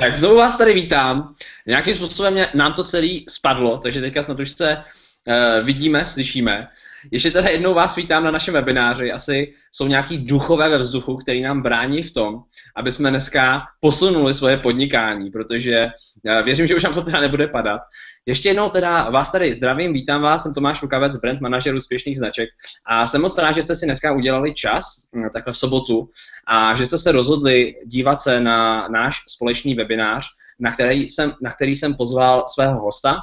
Tak znovu vás tady vítám. Nějakým způsobem nám to celý spadlo, takže teďka snad už se vidíme, slyšíme. Ještě teda jednou vás vítám na našem webináři. Asi jsou nějaký duchové ve vzduchu, který nám brání v tom, aby jsme dneska posunuli svoje podnikání, protože uh, věřím, že už nám to teda nebude padat. Ještě jednou teda vás tady zdravím, vítám vás, jsem Tomáš Lukavec, brand manažer úspěšných značek a jsem moc rád, že jste si dneska udělali čas, hm, takhle v sobotu, a že jste se rozhodli dívat se na náš společný webinář, na který jsem, na který jsem pozval svého hosta,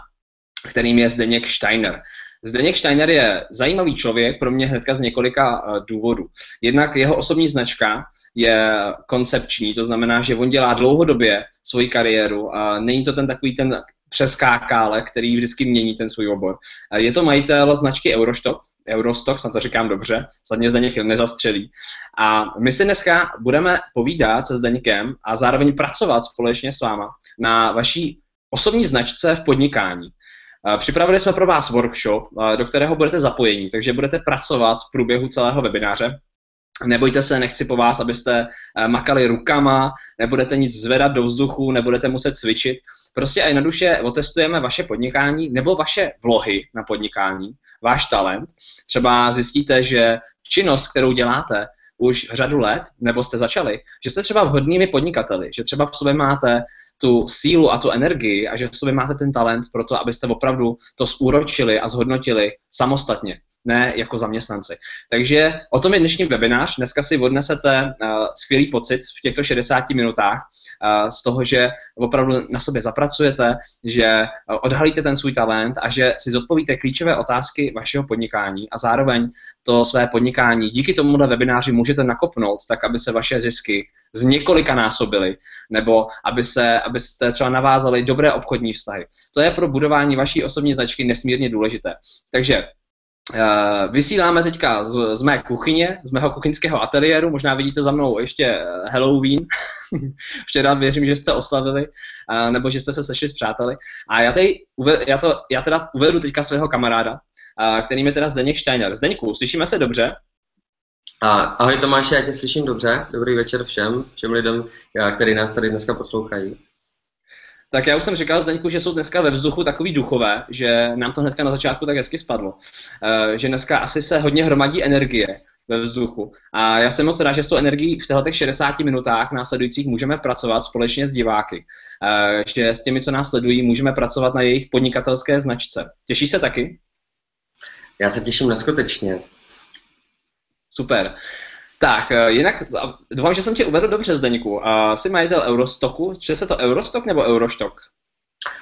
kterým je Zdeněk Steiner. Zdeněk Steiner je zajímavý člověk pro mě hnedka z několika uh, důvodů. Jednak jeho osobní značka je koncepční, to znamená, že on dělá dlouhodobě svoji kariéru a není to ten takový ten přeskákále, který vždycky mění ten svůj obor. Je to majitel značky Eurostock, Eurostock, snad to říkám dobře, snad mě Zdeněk nezastřelí. A my si dneska budeme povídat se Zdeňkem a zároveň pracovat společně s váma na vaší osobní značce v podnikání. Připravili jsme pro vás workshop, do kterého budete zapojení, takže budete pracovat v průběhu celého webináře. Nebojte se, nechci po vás, abyste makali rukama, nebudete nic zvedat do vzduchu, nebudete muset cvičit. Prostě a na duše otestujeme vaše podnikání nebo vaše vlohy na podnikání, váš talent. Třeba zjistíte, že činnost, kterou děláte už řadu let, nebo jste začali, že jste třeba vhodnými podnikateli, že třeba v sobě máte tu sílu a tu energii a že v sobě máte ten talent pro to, abyste opravdu to zúročili a zhodnotili samostatně ne jako zaměstnanci. Takže o tom je dnešní webinář. Dneska si odnesete uh, skvělý pocit v těchto 60 minutách uh, z toho, že opravdu na sobě zapracujete, že uh, odhalíte ten svůj talent a že si zodpovíte klíčové otázky vašeho podnikání a zároveň to své podnikání díky tomuhle webináři můžete nakopnout, tak aby se vaše zisky z několika násobily, nebo aby se, abyste třeba navázali dobré obchodní vztahy. To je pro budování vaší osobní značky nesmírně důležité. Takže Uh, vysíláme teďka z, z mé kuchyně, z mého kuchyňského ateliéru, možná vidíte za mnou ještě eh, Halloween, včera věřím, že jste oslavili, uh, nebo že jste se sešli s přáteli. A já, tady, já, to, já teda uvedu teďka svého kamaráda, kterým je teda Zdeněk Steiner. Zdeňku, slyšíme se dobře? A, ahoj Tomáši, já tě slyším dobře. Dobrý večer všem, všem lidem, kteří nás tady dneska poslouchají. Tak já už jsem říkal Zdeňku, že jsou dneska ve vzduchu takový duchové, že nám to hnedka na začátku tak hezky spadlo. Uh, že dneska asi se hodně hromadí energie ve vzduchu. A já jsem moc rád, že s tou energií v těchto 60 minutách následujících můžeme pracovat společně s diváky. Uh, že s těmi, co nás sledují, můžeme pracovat na jejich podnikatelské značce. Těší se taky? Já se těším neskutečně. Super. Tak, eh, jinak doufám, že jsem tě uvedl dobře, Zdeňku. Jsi majitel Eurostoku. Čte se to Eurostok nebo Eurostock?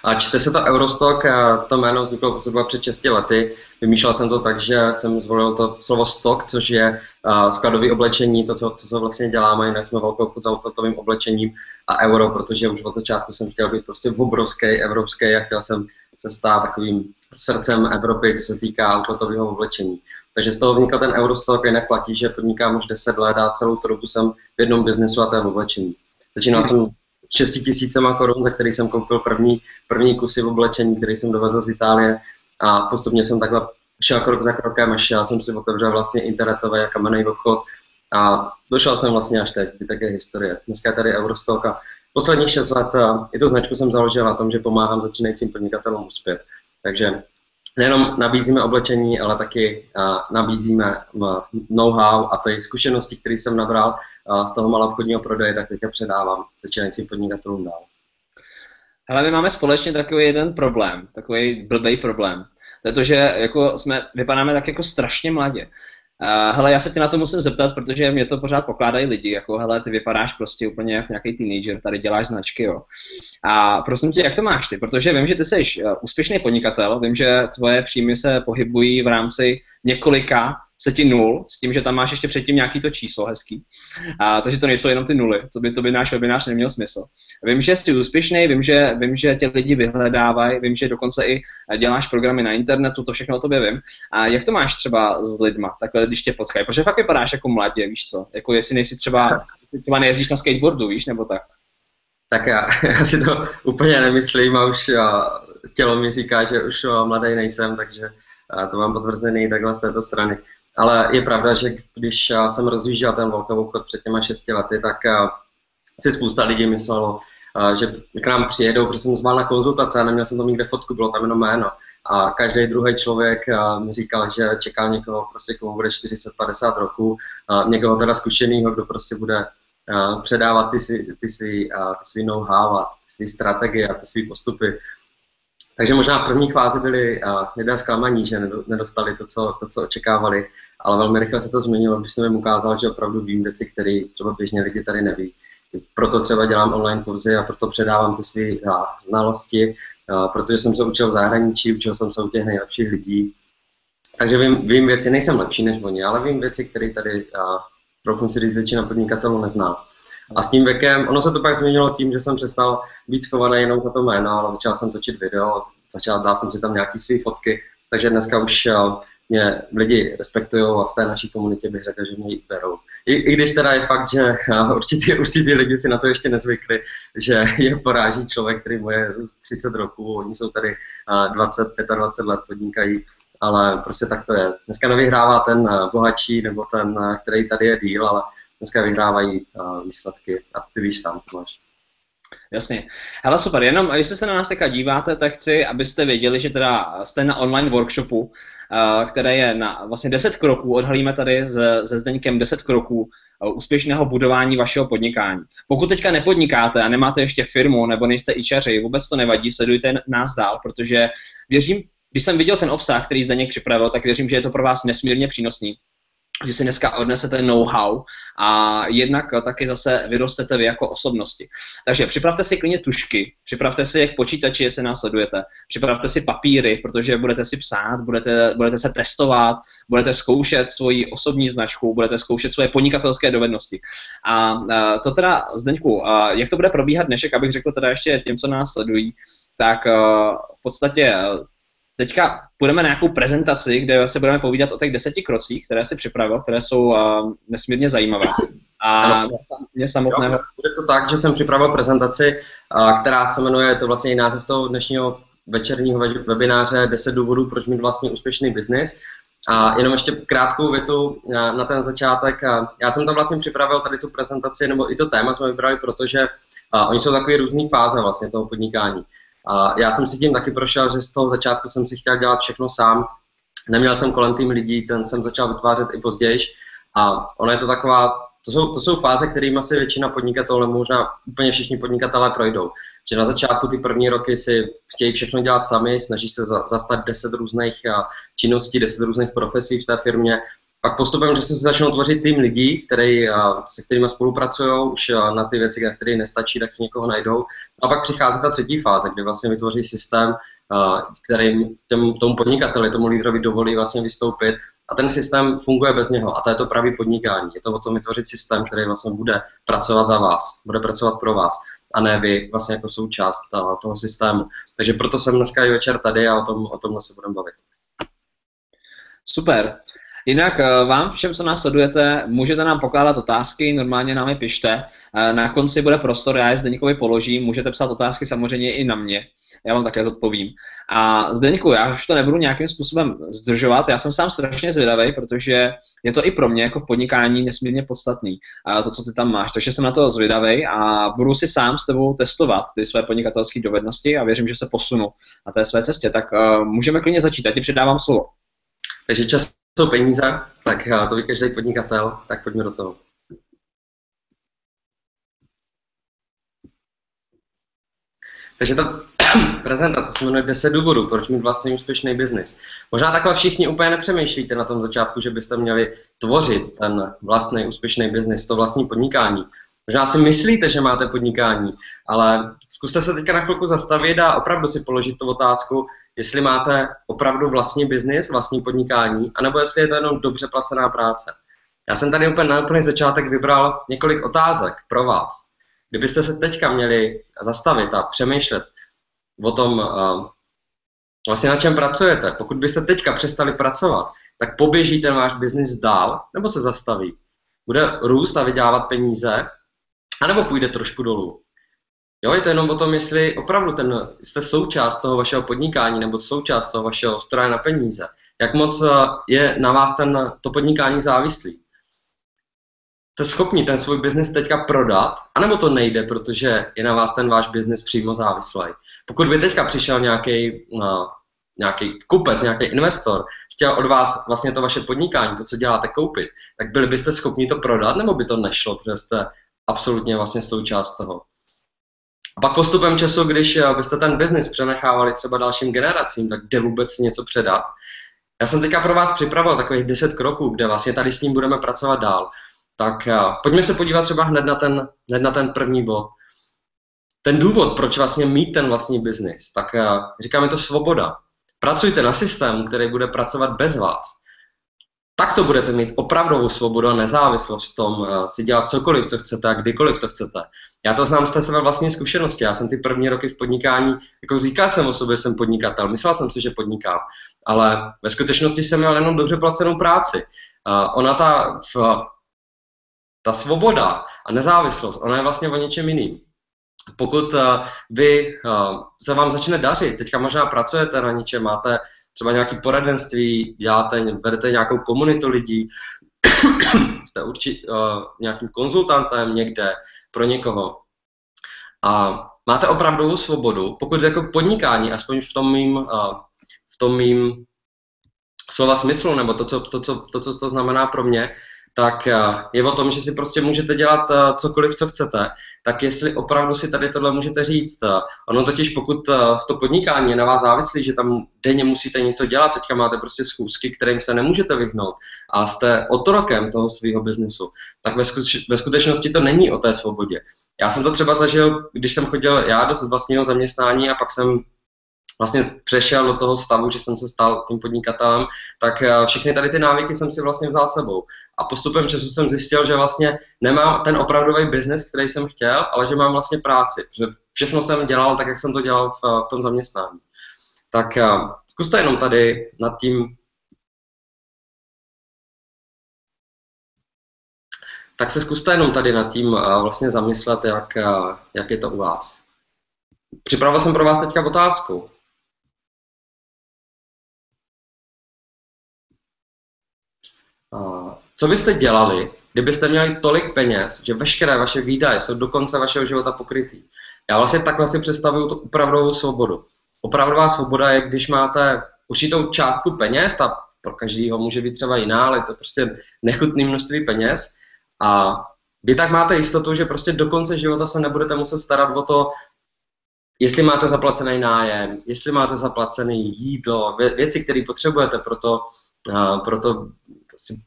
A čte se to Eurostok, a to jméno vzniklo zhruba před 6 lety. Vymýšlel jsem to tak, že jsem zvolil to slovo stock, což je uh, skladové oblečení, to, co, co vlastně děláme, jinak jsme velkou pod autotovým oblečením a euro, protože už od začátku jsem chtěl být prostě v obrovský, evropský a chtěl jsem se stát takovým srdcem Evropy, co se týká autotového oblečení. Takže z toho vznikl ten Eurostock, jinak platí, že podnikám už 10 let a celou tu dobu jsem v jednom biznesu a to je v oblečení. Začínal jsem s 6 tisícema korun, za který jsem koupil první, první kusy v oblečení, který jsem dovezl z Itálie a postupně jsem takhle šel krok za krokem, až já jsem si otevřel vlastně internetový a kamenný obchod a došel jsem vlastně až teď, kdy také historie. Dneska je tady Eurostock a posledních 6 let i tu značku jsem založil na tom, že pomáhám začínajícím podnikatelům uspět. Takže nejenom nabízíme oblečení, ale taky nabízíme know-how a ty zkušenosti, které jsem nabral z toho malou obchodního prodeje, tak teďka předávám začínajícím podnikatelům dál. Hele, my máme společně takový jeden problém, takový blbý problém. To je to, že jako jsme, vypadáme tak jako strašně mladě. Uh, hele, já se tě na to musím zeptat, protože mě to pořád pokládají lidi, jako hele, ty vypadáš prostě úplně jak nějaký teenager, tady děláš značky, jo. A prosím tě, jak to máš ty? Protože vím, že ty jsi uh, úspěšný podnikatel, vím, že tvoje příjmy se pohybují v rámci několika seti nul, s tím, že tam máš ještě předtím nějaký to číslo hezký. A, takže to nejsou jenom ty nuly, to by, to by náš webinář neměl smysl. Vím, že jsi úspěšný, vím, že, vím, že tě lidi vyhledávají, vím, že dokonce i děláš programy na internetu, to všechno o tobě vím. A jak to máš třeba s lidma, takhle, když tě potkají? Protože fakt vypadáš jako mladě, víš co? Jako jestli nejsi třeba, třeba nejezdíš na skateboardu, víš, nebo tak? Tak já, já si to úplně nemyslím a už a, tělo mi říká, že už mladý nejsem, takže a, to mám potvrzený takhle z této strany. Ale je pravda, že když jsem rozjížděl ten velký obchod před těma šesti lety, tak si spousta lidí myslelo, že k nám přijedou, protože jsem zval na konzultace a neměl jsem tam nikde fotku, bylo tam jenom jméno. A každý druhý člověk mi říkal, že čeká někoho, prostě, komu bude 40-50 roků, někoho teda zkušeného, kdo prostě bude předávat ty svý, ty svý, ty svý know-how a ty svý strategie a ty svý postupy. Takže možná v první fázi byli lidé zklamaní, že nedostali to co, to, co očekávali, ale velmi rychle se to změnilo, když jsem jim ukázal, že opravdu vím věci, které třeba běžně lidi tady neví. Proto třeba dělám online kurzy a proto předávám ty své znalosti, protože jsem se učil v zahraničí, učil jsem se u těch nejlepších lidí. Takže vím, vím věci, nejsem lepší než oni, ale vím věci, které tady pro si říct většina podnikatelů nezná. A s tím věkem, ono se to pak změnilo tím, že jsem přestal být schovaný jenom za to jméno, ale začal jsem točit video, začal, dát jsem si tam nějaké své fotky, takže dneska už eh, mě lidi respektují a v té naší komunitě bych řekl, že mě berou. I, I když teda je fakt, že eh, určitý, určitý lidi si na to ještě nezvykli, že je poráží člověk, který mu je 30 roků, oni jsou tady 20, eh, 25 let, podnikají, ale prostě tak to je. Dneska nevyhrává ten bohatší nebo ten, který tady je díl, ale dneska vyhrávají výsledky a ty víš sám, Tomáš. Jasně. Hele, super, jenom jestli se na nás teďka díváte, tak chci, abyste věděli, že teda jste na online workshopu, které je na vlastně 10 kroků, odhalíme tady se, se Zdeňkem 10 kroků úspěšného budování vašeho podnikání. Pokud teďka nepodnikáte a nemáte ještě firmu nebo nejste ičaři, vůbec to nevadí, sledujte nás dál, protože věřím, když jsem viděl ten obsah, který Zdeněk připravil, tak věřím, že je to pro vás nesmírně přínosný že si dneska odnesete know-how a jednak taky zase vyrostete vy jako osobnosti. Takže připravte si klidně tušky, připravte si jak počítači, jestli nás sledujete, připravte si papíry, protože budete si psát, budete, budete se testovat, budete zkoušet svoji osobní značku, budete zkoušet svoje podnikatelské dovednosti. A, a to teda, Zdeňku, jak to bude probíhat dnešek, abych řekl teda ještě těm, co nás sledují, tak v podstatě Teďka půjdeme na nějakou prezentaci, kde se budeme povídat o těch deseti krocích, které si připravil, které jsou uh, nesmírně zajímavé. A ano. mě samotného... Jo, bude to tak, že jsem připravil prezentaci, uh, která se jmenuje, to vlastně i název toho dnešního večerního webináře 10 důvodů, proč mít vlastně úspěšný biznis. A jenom ještě krátkou větu na, ten začátek. Já jsem tam vlastně připravil tady tu prezentaci, nebo i to téma jsme vybrali, protože uh, oni jsou takové různé fáze vlastně toho podnikání. A já jsem si tím taky prošel, že z toho začátku jsem si chtěl dělat všechno sám. Neměl jsem kolem tým lidí, ten jsem začal vytvářet i později. A ono je to taková, to jsou, to jsou fáze, kterými asi většina podnikatelů, možná úplně všichni podnikatelé projdou. Že na začátku ty první roky si chtějí všechno dělat sami, snaží se zastat deset různých činností, deset různých profesí v té firmě, pak postupem, že se začnou tvořit tým lidí, který, se kterými spolupracují, už na ty věci, na které nestačí, tak si někoho najdou. A pak přichází ta třetí fáze, kdy vlastně vytvoří systém, který těm, tomu podnikateli, tomu lídrovi dovolí vlastně vystoupit a ten systém funguje bez něho. A to je to pravý podnikání. Je to o tom vytvořit systém, který vlastně bude pracovat za vás, bude pracovat pro vás a ne vy vlastně jako součást toho systému. Takže proto jsem dneska i večer tady a o, tom, o tomhle se budeme bavit. Super. Jinak eh, vám všem, co nás sledujete, můžete nám pokládat otázky, normálně nám je pište. Eh, na konci bude prostor, já je Zdeníkovi položím, můžete psát otázky samozřejmě i na mě, já vám také zodpovím. A Zdeňku, já už to nebudu nějakým způsobem zdržovat, já jsem sám strašně zvědavý, protože je to i pro mě jako v podnikání nesmírně podstatný, to, co ty tam máš. Takže jsem na to zvědavý a budu si sám s tebou testovat ty své podnikatelské dovednosti a věřím, že se posunu na té své cestě. Tak můžeme klidně začít, já ti předávám slovo. Takže čas jsou peníze, tak eh, to ví každý podnikatel, tak pojďme do toho. Takže ta prezentace se jmenuje 10 důvodů, proč mít vlastně úspěšný biznis. Možná takhle všichni úplně nepřemýšlíte na tom začátku, že byste měli tvořit ten vlastní úspěšný biznis, to vlastní podnikání. Možná si myslíte, že máte podnikání, ale zkuste se teďka na chvilku zastavit a opravdu si položit tu otázku, jestli máte opravdu vlastní biznis, vlastní podnikání, anebo jestli je to jenom dobře placená práce. Já jsem tady úplně na úplný začátek vybral několik otázek pro vás. Kdybyste se teďka měli zastavit a přemýšlet o tom, uh, vlastně na čem pracujete, pokud byste teďka přestali pracovat, tak poběží ten váš biznis dál, nebo se zastaví? Bude růst a vydělávat peníze, anebo půjde trošku dolů? Jo, je to jenom o tom, jestli opravdu ten, jste součást toho vašeho podnikání nebo součást toho vašeho stroje na peníze. Jak moc eh, je na vás ten, to podnikání závislý. jste schopni ten svůj biznis teďka prodat, anebo to nejde, protože je na vás ten váš biznis přímo závislý. Pokud by teďka přišel nějaký no, nějaký kupec, nějaký investor chtěl od vás vlastně to vaše podnikání, to, co děláte, koupit, tak byli byste schopni to prodat, nebo by to nešlo, protože jste absolutně vlastně součást toho. A pak postupem času, když eh, byste ten biznis přenechávali třeba dalším generacím, tak jde vůbec něco předat. Já jsem teďka pro vás připravil takových 10 kroků, kde vlastně tady s tím budeme pracovat dál. Tak uh, pojďme se podívat třeba hned na ten, hned na ten první bod. Ten důvod, proč vlastně mít ten vlastní biznis, tak uh, říkáme to svoboda. Pracujte na systému, který bude pracovat bez vás. Tak to budete mít opravdovou svobodu a nezávislost v tom uh, si dělat cokoliv, co chcete a kdykoliv to chcete. Já to znám z té své vlastní zkušenosti. Já jsem ty první roky v podnikání, jako říkal jsem o sobě, jsem podnikatel, myslel jsem si, že podnikám, ale ve skutečnosti jsem měl jenom dobře placenou práci. Uh, ona ta, ta svoboda a nezávislost, ona je vlastně o něčem jiným pokud uh, vy se vám začne dařit, teďka možná pracujete na něčem, máte třeba nějaké poradenství, děláte, vedete nějakou komunitu lidí, jste určitě uh, nějakým konzultantem někde pro někoho. A máte opravdovou svobodu, pokud jako podnikání, aspoň v tom mým, uh, v tom mým slova smyslu, nebo to co, to, co, to, co to znamená pro mě, tak eh, je o tom, že si prostě můžete dělat eh, cokoliv, co chcete, tak jestli opravdu si tady tohle můžete říct. Eh, ono totiž, pokud v to podnikání je na vás závislý, že tam denně musíte něco dělat, teďka máte prostě schůzky, kterým se nemůžete vyhnout a jste otrokem toho svého biznesu, tak ve skutečnosti to není o té svobodě. Já jsem to třeba zažil, když jsem chodil já do vlastního zaměstnání a pak jsem vlastně přešel do toho stavu, že jsem se stal tím podnikatelem, tak eh, všechny tady ty návyky jsem si vlastně vzal sebou. A postupem času jsem zjistil, že vlastně nemám ten opravdový biznis, který jsem chtěl, ale že mám vlastně práci. Protože všechno jsem dělal tak, jak jsem to dělal v, v tom zaměstnání. Tak eh, zkuste jenom tady nad tím tak se zkuste jenom tady nad tím eh, vlastně zamyslet, jak, jak je to u vás. Připravil jsem pro vás teďka otázku. Co byste dělali, kdybyste měli tolik peněz, že veškeré vaše výdaje jsou do konce vašeho života pokrytý? Já vlastně takhle si představuju tu opravdovou svobodu. Opravdová svoboda je, když máte určitou částku peněz, ta pro každého může být třeba jiná, ale je to prostě nechutné množství peněz a vy tak máte jistotu, že prostě do konce života se nebudete muset starat o to, jestli máte zaplacený nájem, jestli máte zaplacené jídlo, věci, které potřebujete pro to, pro, to,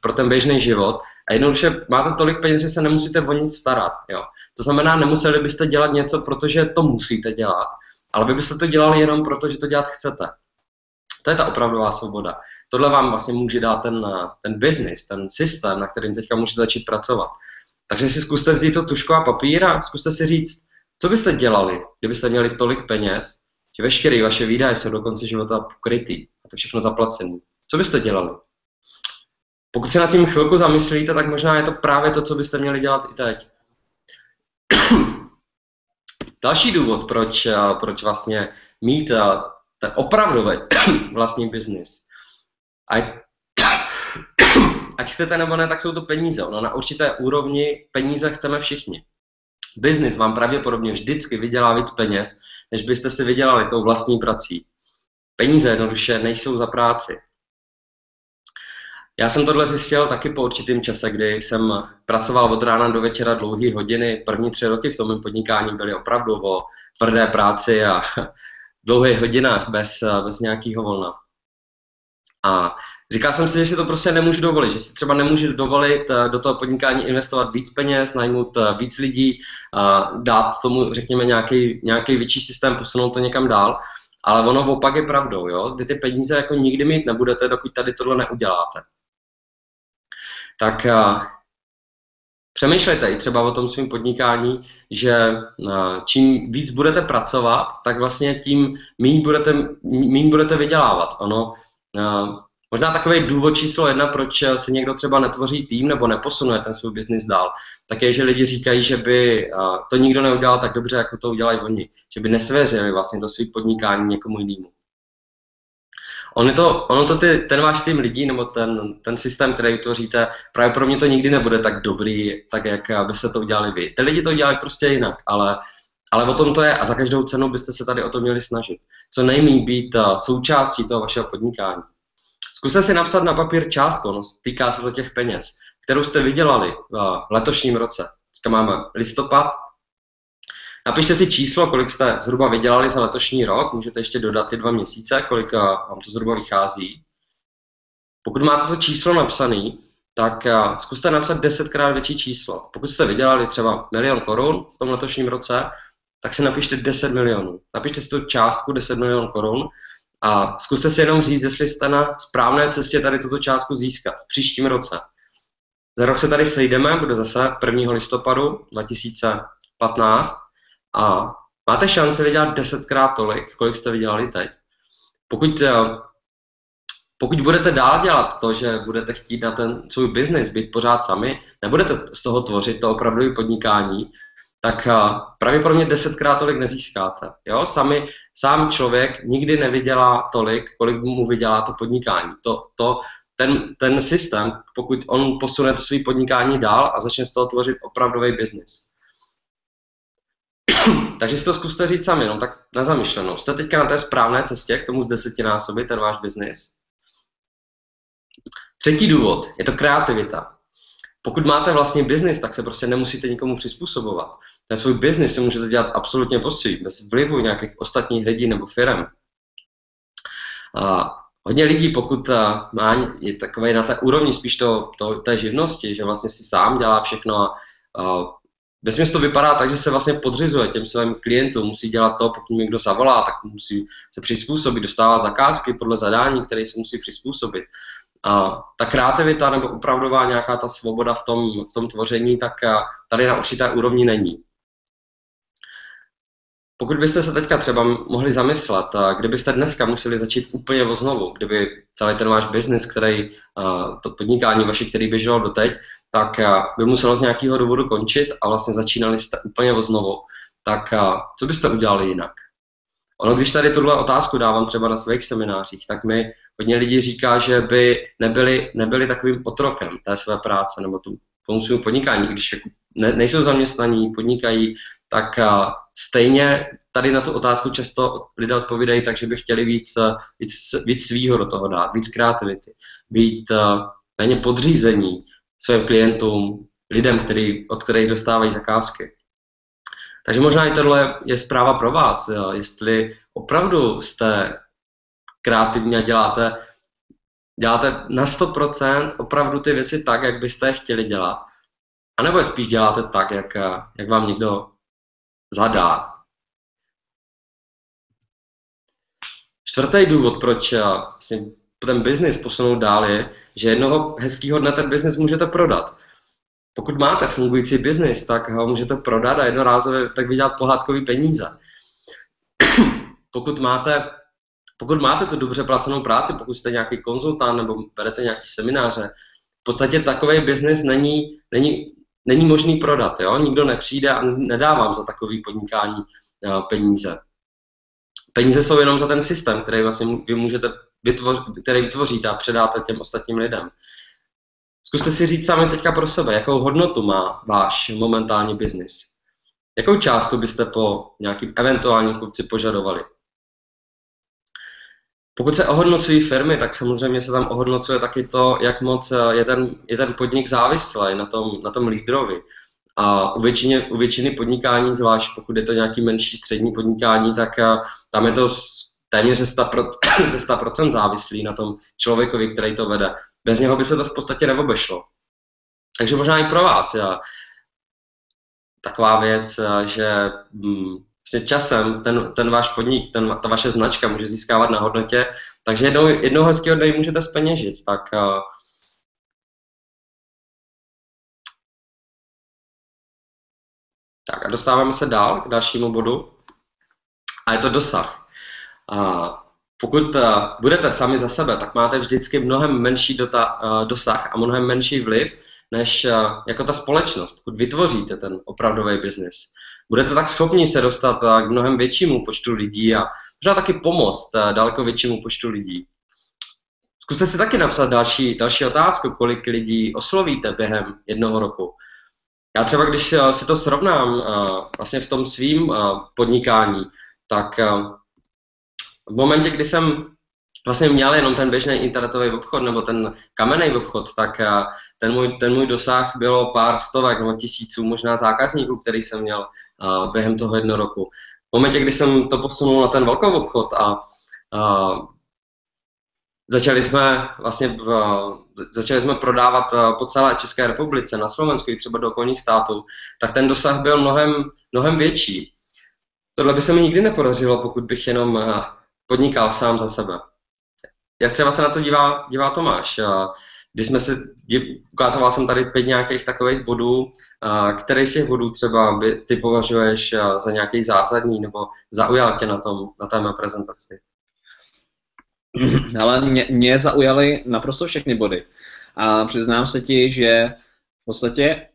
pro ten běžný život a jednoduše máte tolik peněz, že se nemusíte o nic starat. Jo. To znamená, nemuseli byste dělat něco, protože to musíte dělat, ale vy byste to dělali jenom proto, že to dělat chcete. To je ta opravdová svoboda. Tohle vám vlastně může dát ten, ten business, ten systém, na kterým teďka můžete začít pracovat. Takže si zkuste vzít to tuško a papír a zkuste si říct, co byste dělali, kdybyste měli tolik peněz, že veškeré vaše výdaje jsou do konce života pokrytý a to všechno zaplacené. Co byste dělali? Pokud se na tím chvilku zamyslíte, tak možná je to právě to, co byste měli dělat i teď. Další důvod, proč, proč vlastně mít ten opravdový vlastní biznis. Ať, ať chcete nebo ne, tak jsou to peníze. Ono na určité úrovni peníze chceme všichni. Biznis vám pravděpodobně vždycky vydělá víc peněz, než byste si vydělali tou vlastní prací. Peníze jednoduše nejsou za práci. Já jsem tohle zjistil taky po určitém čase, kdy jsem pracoval od rána do večera dlouhé hodiny. První tři roky v tom podnikání byly opravdu o tvrdé práci a dlouhých hodinách bez, bez nějakého volna. A říkal jsem si, že si to prostě nemůžu dovolit, že si třeba nemůžu dovolit eh, do toho podnikání investovat víc peněz, najmout eh, víc lidí, dát tomu, řekněme, nějaký, nějaký větší systém, posunout to někam dál. Ale ono opak je pravdou, jo? Vy ty peníze jako nikdy mít nebudete, dokud tady tohle neuděláte tak eh, přemýšlejte i třeba o tom svém podnikání, že eh, čím víc budete pracovat, tak vlastně tím méně budete, míň budete vydělávat. Ono, eh, možná takový důvod číslo jedna, proč si někdo třeba netvoří tým nebo neposunuje ten svůj biznis dál, tak je, že lidi říkají, že by to nikdo neudělal tak dobře, jako to udělají oni. Že by nesvěřili vlastně to svý podnikání někomu jinému. On to, ono to ty, ten váš tým lidí, nebo ten, ten systém, který vytvoříte, právě pro mě to nikdy nebude tak dobrý, tak jak byste to udělali vy. Ty lidi to udělali prostě jinak, ale, ale o tom to je a za každou cenu byste se tady o to měli snažit. Co nejméně být uh, součástí toho vašeho podnikání. Zkuste si napsat na papír částku, no, týká se to těch peněz, kterou jste vydělali v letošním roce. Dneska máme listopad, Napište si číslo, kolik jste zhruba vydělali za letošní rok, můžete ještě dodat ty dva měsíce, kolik eh, vám to zhruba vychází. Pokud máte to číslo napsané, tak eh, zkuste napsat desetkrát větší číslo. Pokud jste vydělali třeba milion korun v tom letošním roce, tak si napište 10 milionů. Napište si tu částku 10 milionů korun a zkuste si jenom říct, jestli jste na správné cestě tady tuto částku získat v příštím roce. Za rok se tady sejdeme, bude zase 1. listopadu 2015 a máte šanci vydělat desetkrát tolik, kolik jste vydělali teď. Pokud, eh, pokud budete dál dělat to, že budete chtít na ten svůj biznis být pořád sami, nebudete z toho tvořit to opravdové podnikání, tak eh, pravděpodobně desetkrát tolik nezískáte. Jo? Sami, sám člověk nikdy nevydělá tolik, kolik mu vydělá to podnikání. To, to, ten, ten systém, pokud on posune to své podnikání dál a začne z toho tvořit opravdový biznis. Takže si to zkuste říct sami, no tak na zamyšlenou. Jste teďka na té správné cestě k tomu z desetinásobit ten váš biznis? Třetí důvod je to kreativita. Pokud máte vlastní biznis, tak se prostě nemusíte nikomu přizpůsobovat. Ten svůj biznis si můžete dělat absolutně po svým, bez vlivu nějakých ostatních lidí nebo firm. A hodně lidí, pokud má, je takové na té úrovni spíš to, to, té živnosti, že vlastně si sám dělá všechno a, a Vesměs to vypadá tak, že se vlastně podřizuje těm svým klientům, musí dělat to, pokud mi někdo zavolá, tak musí se přizpůsobit, dostává zakázky podle zadání, které se musí přizpůsobit. A ta kreativita nebo upravdová nějaká ta svoboda v tom, v tom tvoření, tak tady na určité úrovni není. Pokud byste se teďka třeba mohli zamyslet, kdybyste dneska museli začít úplně o znovu, kdyby celý ten váš biznis, který, to podnikání vaše, který běželo doteď, tak by muselo z nějakého důvodu končit a vlastně začínali jste úplně o znovu, tak co byste udělali jinak? Ono, když tady tuhle otázku dávám třeba na svých seminářích, tak mi hodně lidí říká, že by nebyli, nebyli takovým otrokem té své práce nebo tomu svému podnikání, když jako ne, nejsou zaměstnaní, podnikají, tak stejně tady na tu otázku často lidé odpovídají tak, že by chtěli víc, víc, víc svýho do toho dát, víc kreativity, být méně podřízení svým klientům, lidem, který, od kterých dostávají zakázky. Takže možná i tohle je zpráva pro vás, jo. jestli opravdu jste kreativní a děláte, děláte na 100% opravdu ty věci tak, jak byste je chtěli dělat, anebo je spíš děláte tak, jak, jak vám někdo zadá. Čtvrtý důvod, proč vlastně ten biznis posunout dál je, že jednoho hezkého dne ten biznis můžete prodat. Pokud máte fungující biznis, tak ho můžete prodat a jednorázově tak vydělat pohádkový peníze. pokud máte pokud máte tu dobře placenou práci, pokud jste nějaký konzultant nebo berete nějaký semináře, v podstatě takový biznis není, není, není možný prodat. Jo? Nikdo nepřijde a nedá vám za takový podnikání uh, peníze. Peníze jsou jenom za ten systém, který vlastně vy můžete vytvoř, který vytvoříte a předáte těm ostatním lidem. Zkuste si říct sami teďka pro sebe, jakou hodnotu má váš momentální biznis. Jakou částku byste po nějakým eventuálním kupci požadovali? Pokud se ohodnocují firmy, tak samozřejmě se tam ohodnocuje taky to, jak moc je ten, je ten podnik závislý na tom, na tom lídrovi. A u většiny, u většiny podnikání, zvlášť pokud je to nějaký menší střední podnikání, tak eh, tam je to téměř ze 100%, ze 100% závislý na tom člověkovi, který to vede. Bez něho by se to v podstatě neobešlo. Takže možná i pro vás já, taková věc, eh, že hm, vlastně časem ten, ten váš podnik, ten, ta vaše značka může získávat na hodnotě, takže jednou, jednou hezkého dne můžete speněžit. Tak, uh, tak a dostáváme se dál k dalšímu bodu. A je to dosah. Uh, pokud uh, budete sami za sebe, tak máte vždycky mnohem menší dota, dosah a mnohem menší vliv, než jako ta společnost, pokud vytvoříte ten opravdový biznis budete tak schopni se dostat k mnohem většímu počtu lidí a možná taky pomoct daleko většímu počtu lidí. Zkuste si taky napsat další, další otázku, kolik lidí oslovíte během jednoho roku. Já třeba, když si to srovnám vlastně v tom svým podnikání, tak v momentě, kdy jsem vlastně měl jenom ten běžný internetový obchod nebo ten kamenný obchod, tak ten můj, ten můj dosah bylo pár stovek nebo tisíců možná zákazníků, který jsem měl během toho jednoho roku. V momentě, kdy jsem to posunul na ten velký obchod a, a začali jsme vlastně v, začali jsme prodávat po celé České republice, na Slovensku i třeba do okolních států, tak ten dosah byl mnohem, mnohem větší. Tohle by se mi nikdy nepodařilo, pokud bych jenom podnikal sám za sebe. Jak třeba se na to dívá, dívá Tomáš? Když jsme si, ukázoval jsem tady pět nějakých takových bodů, který z těch bodů třeba by ty považuješ za nějaký zásadní nebo zaujal tě na, tom, na té mé prezentaci? Ale mě, mě zaujaly naprosto všechny body. A přiznám se ti, že v podstatě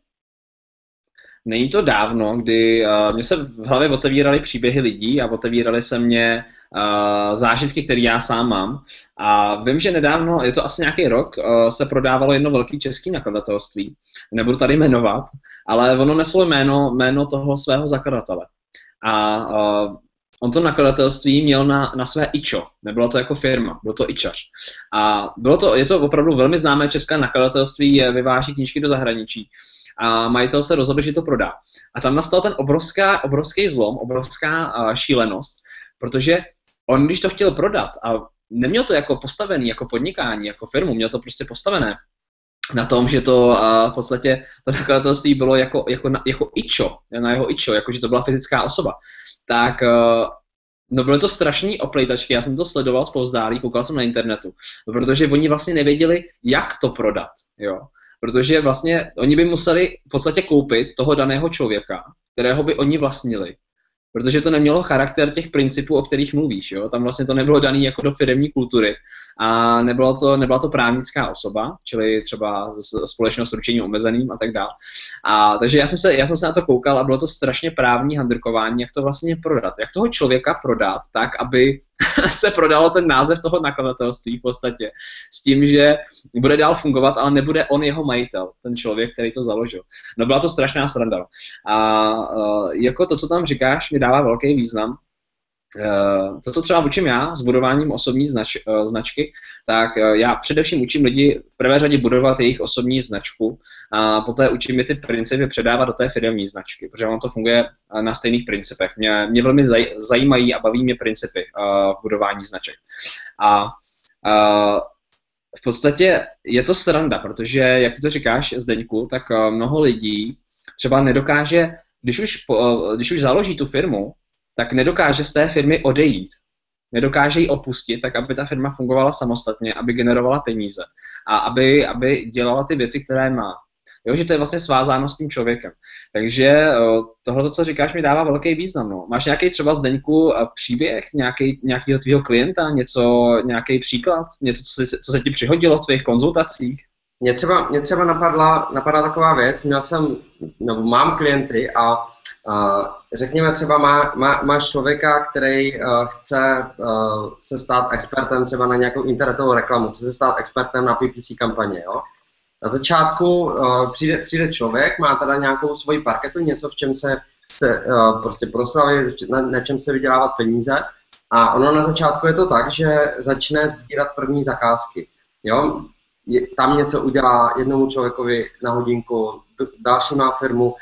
není to dávno, kdy uh, mě se v hlavě otevíraly příběhy lidí a otevíraly se mě uh, zážitky, které já sám mám. A vím, že nedávno, je to asi nějaký rok, uh, se prodávalo jedno velké české nakladatelství. Nebudu tady jmenovat, ale ono neslo jméno, jméno toho svého zakladatele. A uh, on to nakladatelství měl na, na své ičo, nebylo to jako firma, bylo to ičař. A bylo to, je to opravdu velmi známé české nakladatelství, vyváží knížky do zahraničí a majitel se rozhodl, že to prodá. A tam nastal ten obrovská, obrovský zlom, obrovská šílenost, protože on, když to chtěl prodat a neměl to jako postavený, jako podnikání, jako firmu, měl to prostě postavené na tom, že to uh, v podstatě to nakladatelství bylo jako, jako, na, jako ičo, na jeho ičo, jako že to byla fyzická osoba, tak No byly to strašný oplejtačky, já jsem to sledoval zpozdálí, koukal jsem na internetu, protože oni vlastně nevěděli, jak to prodat, jo protože vlastně oni by museli v podstatě koupit toho daného člověka, kterého by oni vlastnili, protože to nemělo charakter těch principů, o kterých mluvíš. Jo? Tam vlastně to nebylo dané jako do firmní kultury a nebylo to, nebyla to právnická osoba, čili třeba společnost s ručením omezeným a tak dále. A, takže já jsem, se, já jsem se na to koukal a bylo to strašně právní handrkování, jak to vlastně prodat. Jak toho člověka prodat tak, aby se prodalo ten název toho nakladatelství v podstatě s tím, že bude dál fungovat, ale nebude on jeho majitel, ten člověk, který to založil. No byla to strašná sranda. A uh, jako to, co tam říkáš, mi dává velký význam, to, co třeba učím já s budováním osobní znač, uh, značky, tak uh, já především učím lidi v prvé řadě budovat jejich osobní značku a poté učím je ty principy předávat do té firmní značky, protože ono to funguje na stejných principech. Mě, mě velmi zaj, zajímají a baví mě principy v budování značek. A v podstatě je to sranda, protože, jak ty to říkáš, Zdeňku, tak mnoho lidí třeba nedokáže, když už, když už založí tu firmu, tak nedokáže z té firmy odejít. Nedokáže ji opustit, tak aby ta firma fungovala samostatně, aby generovala peníze a aby, aby dělala ty věci, které má. Jo, že to je vlastně svázáno s tím člověkem. Takže tohle, co říkáš, mi dává velký význam. No. Máš nějaký třeba Zdeňku příběh nějaký, nějakého tvého klienta, něco, nějaký příklad, něco, co se, co se ti přihodilo v tvých konzultacích? Mě třeba, mě třeba napadla, napadla taková věc, měl jsem, nebo mám klienty a řekněme třeba má, má, máš člověka, který uh, chce uh, se stát expertem třeba na nějakou internetovou reklamu, chce se stát expertem na PPC kampaně, jo? Na začátku uh, přijde, přijde člověk, má teda nějakou svoji parketu, něco, v čem se chce prostě proslavit, na, na čem se vydělávat peníze. A ono na začátku je to tak, že začne sbírat první zakázky. Jo? Je, tam něco udělá jednomu člověkovi na hodinku, další má firmu,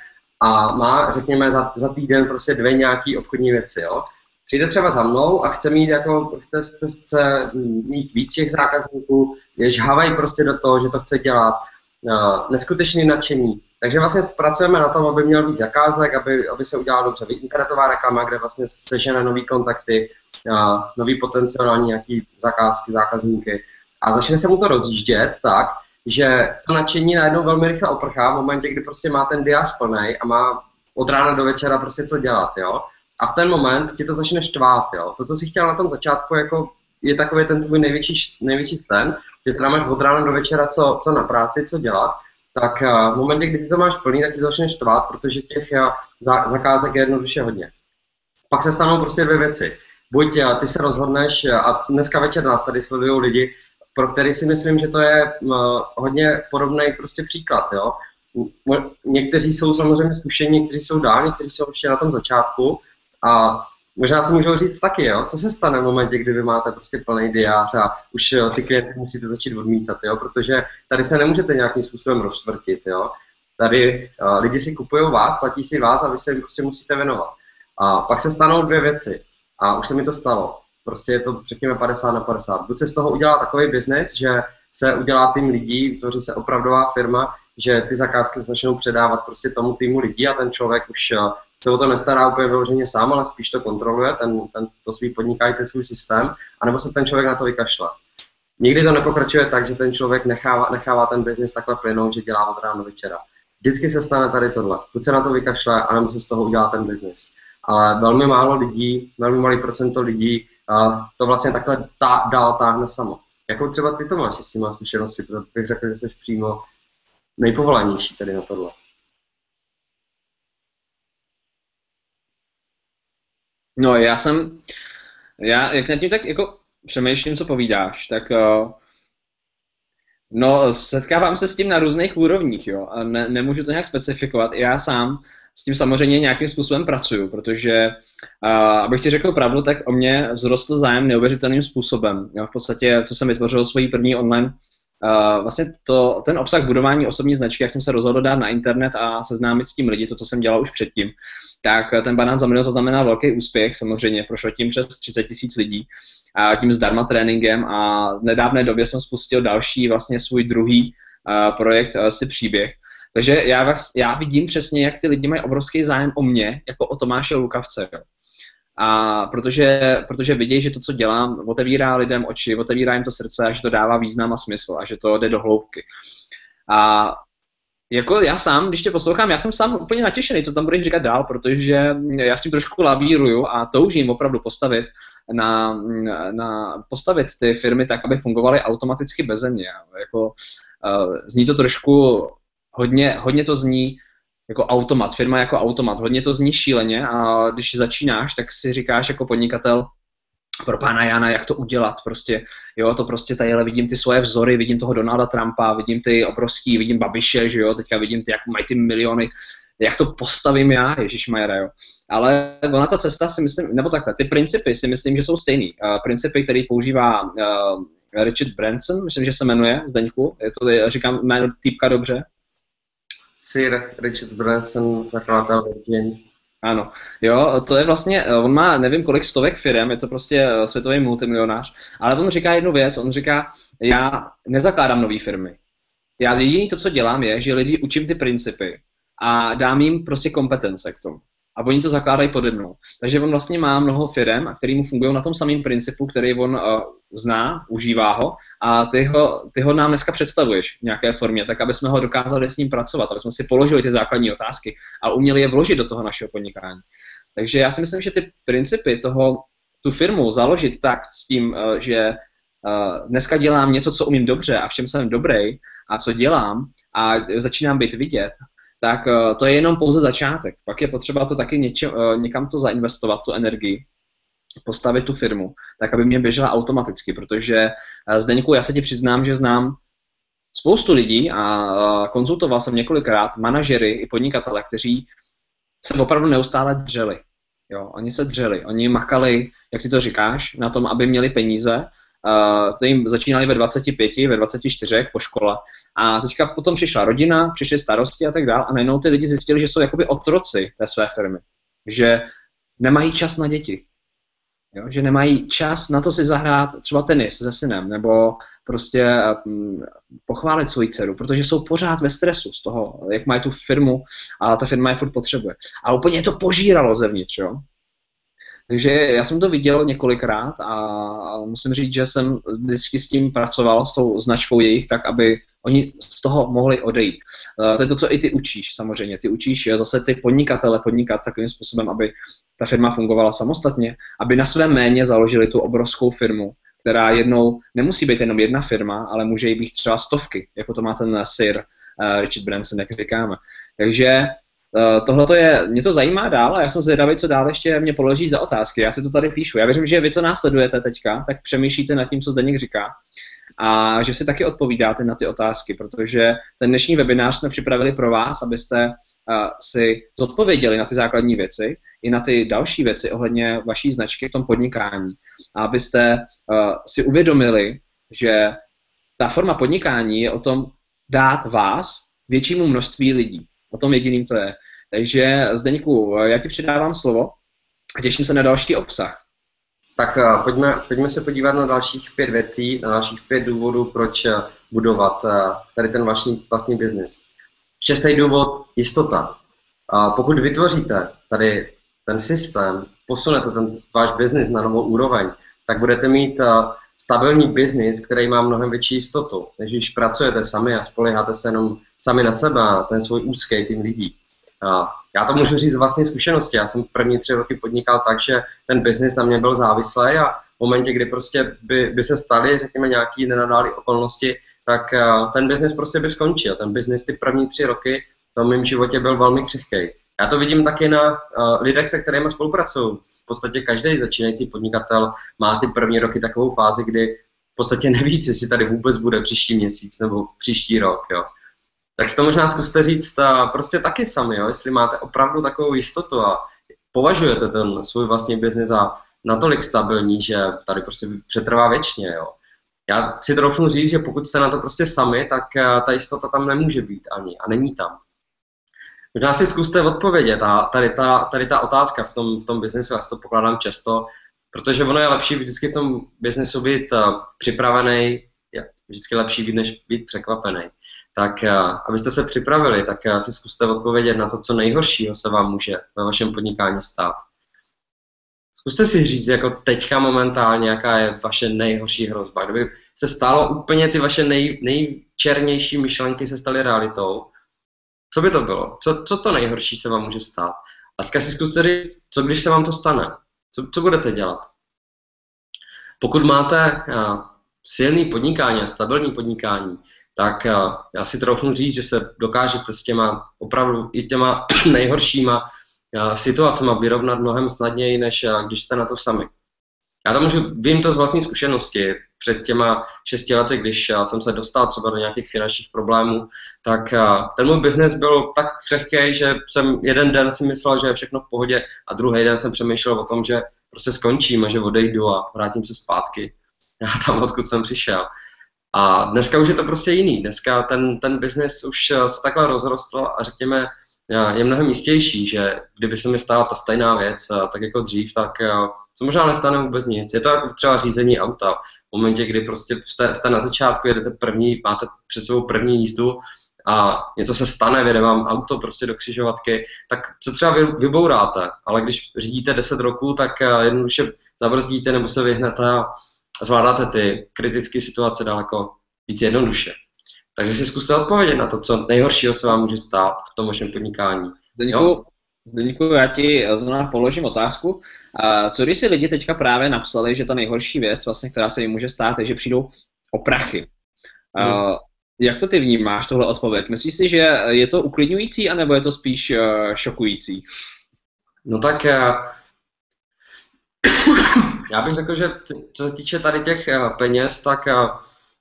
a má, řekněme, za, za týden prostě dvě nějaké obchodní věci, jo. Přijde třeba za mnou a chce mít jako, chce, chce, chce mít víc těch zákazníků, je žhavej prostě do toho, že to chce dělat, uh, neskutečný nadšení. Takže vlastně pracujeme na tom, aby měl víc zakázek, aby, aby se udělala dobře internetová reklama, kde vlastně sežene nový kontakty, uh, nový potenciální nějaký zakázky, zákazníky a začne se mu to rozjíždět tak, že to nadšení najednou velmi rychle oprchá v momentě, kdy prostě má ten diář plný a má od rána do večera prostě co dělat, jo. A v ten moment ti to začne štvát, jo. To, co jsi chtěl na tom začátku, jako je takový ten tvůj největší, největší sen, že teda máš od rána do večera co, co na práci, co dělat, tak uh, v momentě, kdy ty to máš plný, tak ti to začne štvát, protože těch uh, zakázek je jednoduše hodně. Pak se stanou prostě dvě věci. Buď uh, ty se rozhodneš, a dneska večer nás tady sledují lidi, pro který si myslím, že to je uh, hodně podobný prostě příklad, jo. Někteří jsou samozřejmě zkušení, někteří jsou dál, někteří jsou ještě na tom začátku a možná si můžou říct taky, jo, co se stane v momentě, kdy vy máte prostě plný diář a už jo, ty klienty musíte začít odmítat, jo, protože tady se nemůžete nějakým způsobem rozčtvrtit, jo. Tady uh, lidi si kupují vás, platí si vás a vy se jim prostě musíte věnovat. A pak se stanou dvě věci. A už se mi to stalo. Prostě je to, řekněme, 50 na 50. Buď se z toho udělá takový biznis, že se udělá tým lidí, vytvoří se opravdová firma, že ty zakázky začnou předávat prostě tomu týmu lidí a ten člověk už eh, se o to nestará úplně vyloženě sám, ale spíš to kontroluje, ten, ten, to svý podnikání, ten svůj systém, anebo se ten člověk na to vykašle. Nikdy to nepokračuje tak, že ten člověk nechává, nechává ten biznis takhle plynout, že dělá od rána do večera. Vždycky se stane tady tohle. Buď se na to vykašle, anebo se z toho udělá ten biznis. Ale velmi málo lidí, velmi malý procento lidí a to vlastně takhle tá, dál táhne samo. Jakou třeba ty to máš s těma zkušenosti, protože bych řekl, že jsi přímo nejpovolanější tady na tohle. No, já jsem, já jak nad tím tak jako přemýšlím, co povídáš, tak uh, no, setkávám se s tím na různých úrovních, jo, a ne, nemůžu to nějak specifikovat. Já sám s tím samozřejmě nějakým způsobem pracuju, protože, uh, abych ti řekl pravdu, tak o mě vzrostl zájem neuvěřitelným způsobem. Jo, v podstatě, co jsem vytvořil svoji první online Uh, vlastně to, ten obsah budování osobní značky, jak jsem se rozhodl dát na internet a seznámit s tím lidi, to, co jsem dělal už předtím, tak ten banán za mnou zaznamenal velký úspěch, samozřejmě prošlo tím přes 30 tisíc lidí a tím zdarma tréninkem a v nedávné době jsem spustil další vlastně svůj druhý uh, projekt uh, si příběh, takže já, já vidím přesně, jak ty lidi mají obrovský zájem o mě, jako o Tomáše Lukavce. Jo. A protože, protože vidí, že to, co dělám, otevírá lidem oči, otevírá jim to srdce a že to dává význam a smysl a že to jde do hloubky. A jako já sám, když tě poslouchám, já jsem sám úplně natěšený, co tam budeš říkat dál, protože já s tím trošku lavíruju a toužím opravdu postavit na, na postavit ty firmy tak, aby fungovaly automaticky bez mě. Jako, uh, zní to trošku hodně, hodně to zní jako automat, firma jako automat, hodně to zní šíleně a když začínáš, tak si říkáš jako podnikatel, pro pána Jana, jak to udělat, prostě, jo, to prostě tady vidím ty svoje vzory, vidím toho Donalda Trumpa, vidím ty obrovský, vidím Babiše, že jo, teďka vidím ty, jak mají ty miliony, jak to postavím já, Ježíš Majera, jo. Ale ona ta cesta si myslím, nebo takhle, ty principy si myslím, že jsou stejný. Uh, principy, který používá uh, Richard Branson, myslím, že se jmenuje, Zdeňku, je to, říkám jméno týpka dobře, Sir Richard Branson, zakladatel Virgin. Ano, jo, to je vlastně, on má nevím kolik stovek firm, je to prostě eh, světový multimilionář, ale on říká jednu věc, on říká, já nezakládám nové firmy. Já jediný to, co dělám, je, že lidi učím ty principy a dám jim prostě kompetence k tomu a oni to zakládají pode mnou. Takže on vlastně má mnoho firm, který mu fungují na tom samém principu, který on uh, zná, užívá ho a ty ho, ty ho nám dneska představuješ v nějaké formě, tak aby jsme ho dokázali s ním pracovat, aby jsme si položili ty základní otázky a uměli je vložit do toho našeho podnikání. Takže já si myslím, že ty principy toho, tu firmu založit tak s tím, uh, že uh, dneska dělám něco, co umím dobře a v čem jsem dobrý a co dělám a začínám být vidět tak uh, to je jenom pouze začátek. Pak je potřeba to taky něče, uh, někam to zainvestovat, tu energii, postavit tu firmu, tak aby mě běžela automaticky, protože uh, Zdeňku, já se ti přiznám, že znám spoustu lidí a konzultoval jsem několikrát manažery i podnikatele, kteří se opravdu neustále dřeli. Jo, oni se dřeli, oni makali, jak ty to říkáš, na tom, aby měli peníze Uh, to jim začínali ve 25, ve 24 po škole. A teďka potom přišla rodina, přišly starosti a tak dále a najednou ty lidi zjistili, že jsou jakoby otroci té své firmy. Že nemají čas na děti. Jo? Že nemají čas na to si zahrát třeba tenis se synem, nebo prostě um, pochválit svoji dceru, protože jsou pořád ve stresu z toho, jak mají tu firmu a ta firma je furt potřebuje. A úplně to požíralo zevnitř. Jo? Takže já jsem to viděl několikrát a musím říct, že jsem vždycky s tím pracoval, s tou značkou jejich, tak aby oni z toho mohli odejít. Eh, to je to, co i ty učíš samozřejmě. Ty učíš zase ty podnikatele podnikat takovým způsobem, aby ta firma fungovala samostatně, aby na své méně založili tu obrovskou firmu, která jednou nemusí být jenom jedna firma, ale může jí být třeba stovky, jako to má ten Sir uh, Richard Branson, jak říkáme. Takže Eh, tohle to je, mě to zajímá dál a já jsem zvědavý, co dál ještě mě položí za otázky. Já si to tady píšu. Já věřím, že vy, co nás sledujete teďka, tak přemýšlíte nad tím, co Zdeněk říká. a že si taky odpovídáte na ty otázky, protože ten dnešní webinář jsme připravili pro vás, abyste uh, si zodpověděli na ty základní věci i na ty další věci ohledně vaší značky v tom podnikání. A abyste uh, si uvědomili, že ta forma podnikání je o tom dát vás většímu množství lidí. O tom jediným to je. Takže Zdeňku, já ti předávám slovo a těším se na další obsah. Tak eh, pojďme, pojďme se podívat na dalších pět věcí, na dalších pět důvodů, proč eh, budovat eh, tady ten vlastní, vlastní biznis. Šestý důvod, jistota. Pokud vytvoříte tady ten systém, posunete ten váš biznis na novou úroveň, tak budete mít stabilní biznis, který má mnohem větší jistotu, než když pracujete sami a spoleháte se jenom sami na sebe a ten svůj úzký tým lidí. Já to můžu říct z vlastní zkušenosti. Já jsem první tři roky podnikal tak, že ten biznis na mě byl závislý a v momentě, kdy prostě by, by se staly, řekněme, nějaký nenadálé okolnosti, tak eh, ten biznis prostě by skončil. Ten biznis ty první tři roky v mém životě byl velmi křehký. Já to vidím taky na uh, lidech, se kterými spolupracuju. V podstatě každý začínající podnikatel má ty první roky takovou fázi, kdy v podstatě neví, jestli tady vůbec bude příští měsíc nebo příští rok. Jo. Tak to možná zkuste říct a prostě taky sami, jo, jestli máte opravdu takovou jistotu a považujete ten svůj vlastní biznis za natolik stabilní, že tady prostě přetrvá věčně. Jo. Já si trochu říct, že pokud jste na to prostě sami, tak eh, ta jistota tam nemůže být ani a není tam. Možná si zkuste odpovědět a tady ta, tady ta otázka v tom, v tom biznesu, já si to pokládám často, protože ono je lepší vždycky v tom biznesu být uh, připravený, vždycky lepší být, než být překvapený. Tak uh, abyste se připravili, tak uh, si zkuste odpovědět na to, co nejhoršího se vám může ve vašem podnikání stát. Zkuste si říct, jako teďka momentálně, jaká je vaše nejhorší hrozba. Kdyby se stalo úplně ty vaše nej, nejčernější myšlenky se staly realitou, co by to bylo? Co, co to nejhorší se vám může stát? A teďka si zkuste říct, co když se vám to stane? Co, co budete dělat? Pokud máte uh, silný podnikání a stabilní podnikání, tak uh, já si troufnu říct, že se dokážete s těma opravdu i těma nejhoršíma uh, situacemi vyrovnat mnohem snadněji, než když jste na to sami. Já to můžu, vím to z vlastní zkušenosti. Před těma šesti lety, když jsem se dostal třeba do nějakých finančních problémů, tak ten můj biznes byl tak křehký, že jsem jeden den si myslel, že je všechno v pohodě a druhý den jsem přemýšlel o tom, že prostě skončím a že odejdu a vrátím se zpátky a tam, odkud jsem přišel. A dneska už je to prostě jiný. Dneska ten, ten biznis už se takhle rozrostl a řekněme, je mnohem jistější, že kdyby se mi stala ta stejná věc, tak jako dřív, tak to možná nestane vůbec nic. Je to jako třeba řízení auta. V momentě, kdy prostě jste, jste na začátku, jedete první, máte před sebou první jízdu a něco se stane, vyjde vám auto prostě do křižovatky, tak se třeba vybouráte, ale když řídíte 10 roků, tak jednoduše zabrzdíte nebo se vyhnete a zvládáte ty kritické situace daleko víc jednoduše. Takže si zkuste odpovědět na to, co nejhoršího se vám může stát v tom vašem podnikání. Zdeňku, Zdeňku, já ti zrovna položím otázku. Co když si lidi teďka právě napsali, že ta nejhorší věc, vlastně, která se jim může stát, je, že přijdou o prachy. Hmm. Jak to ty vnímáš, tohle odpověď? Myslíš si, že je to uklidňující, anebo je to spíš uh, šokující? No tak já bych řekl, že co se týče tady těch peněz, tak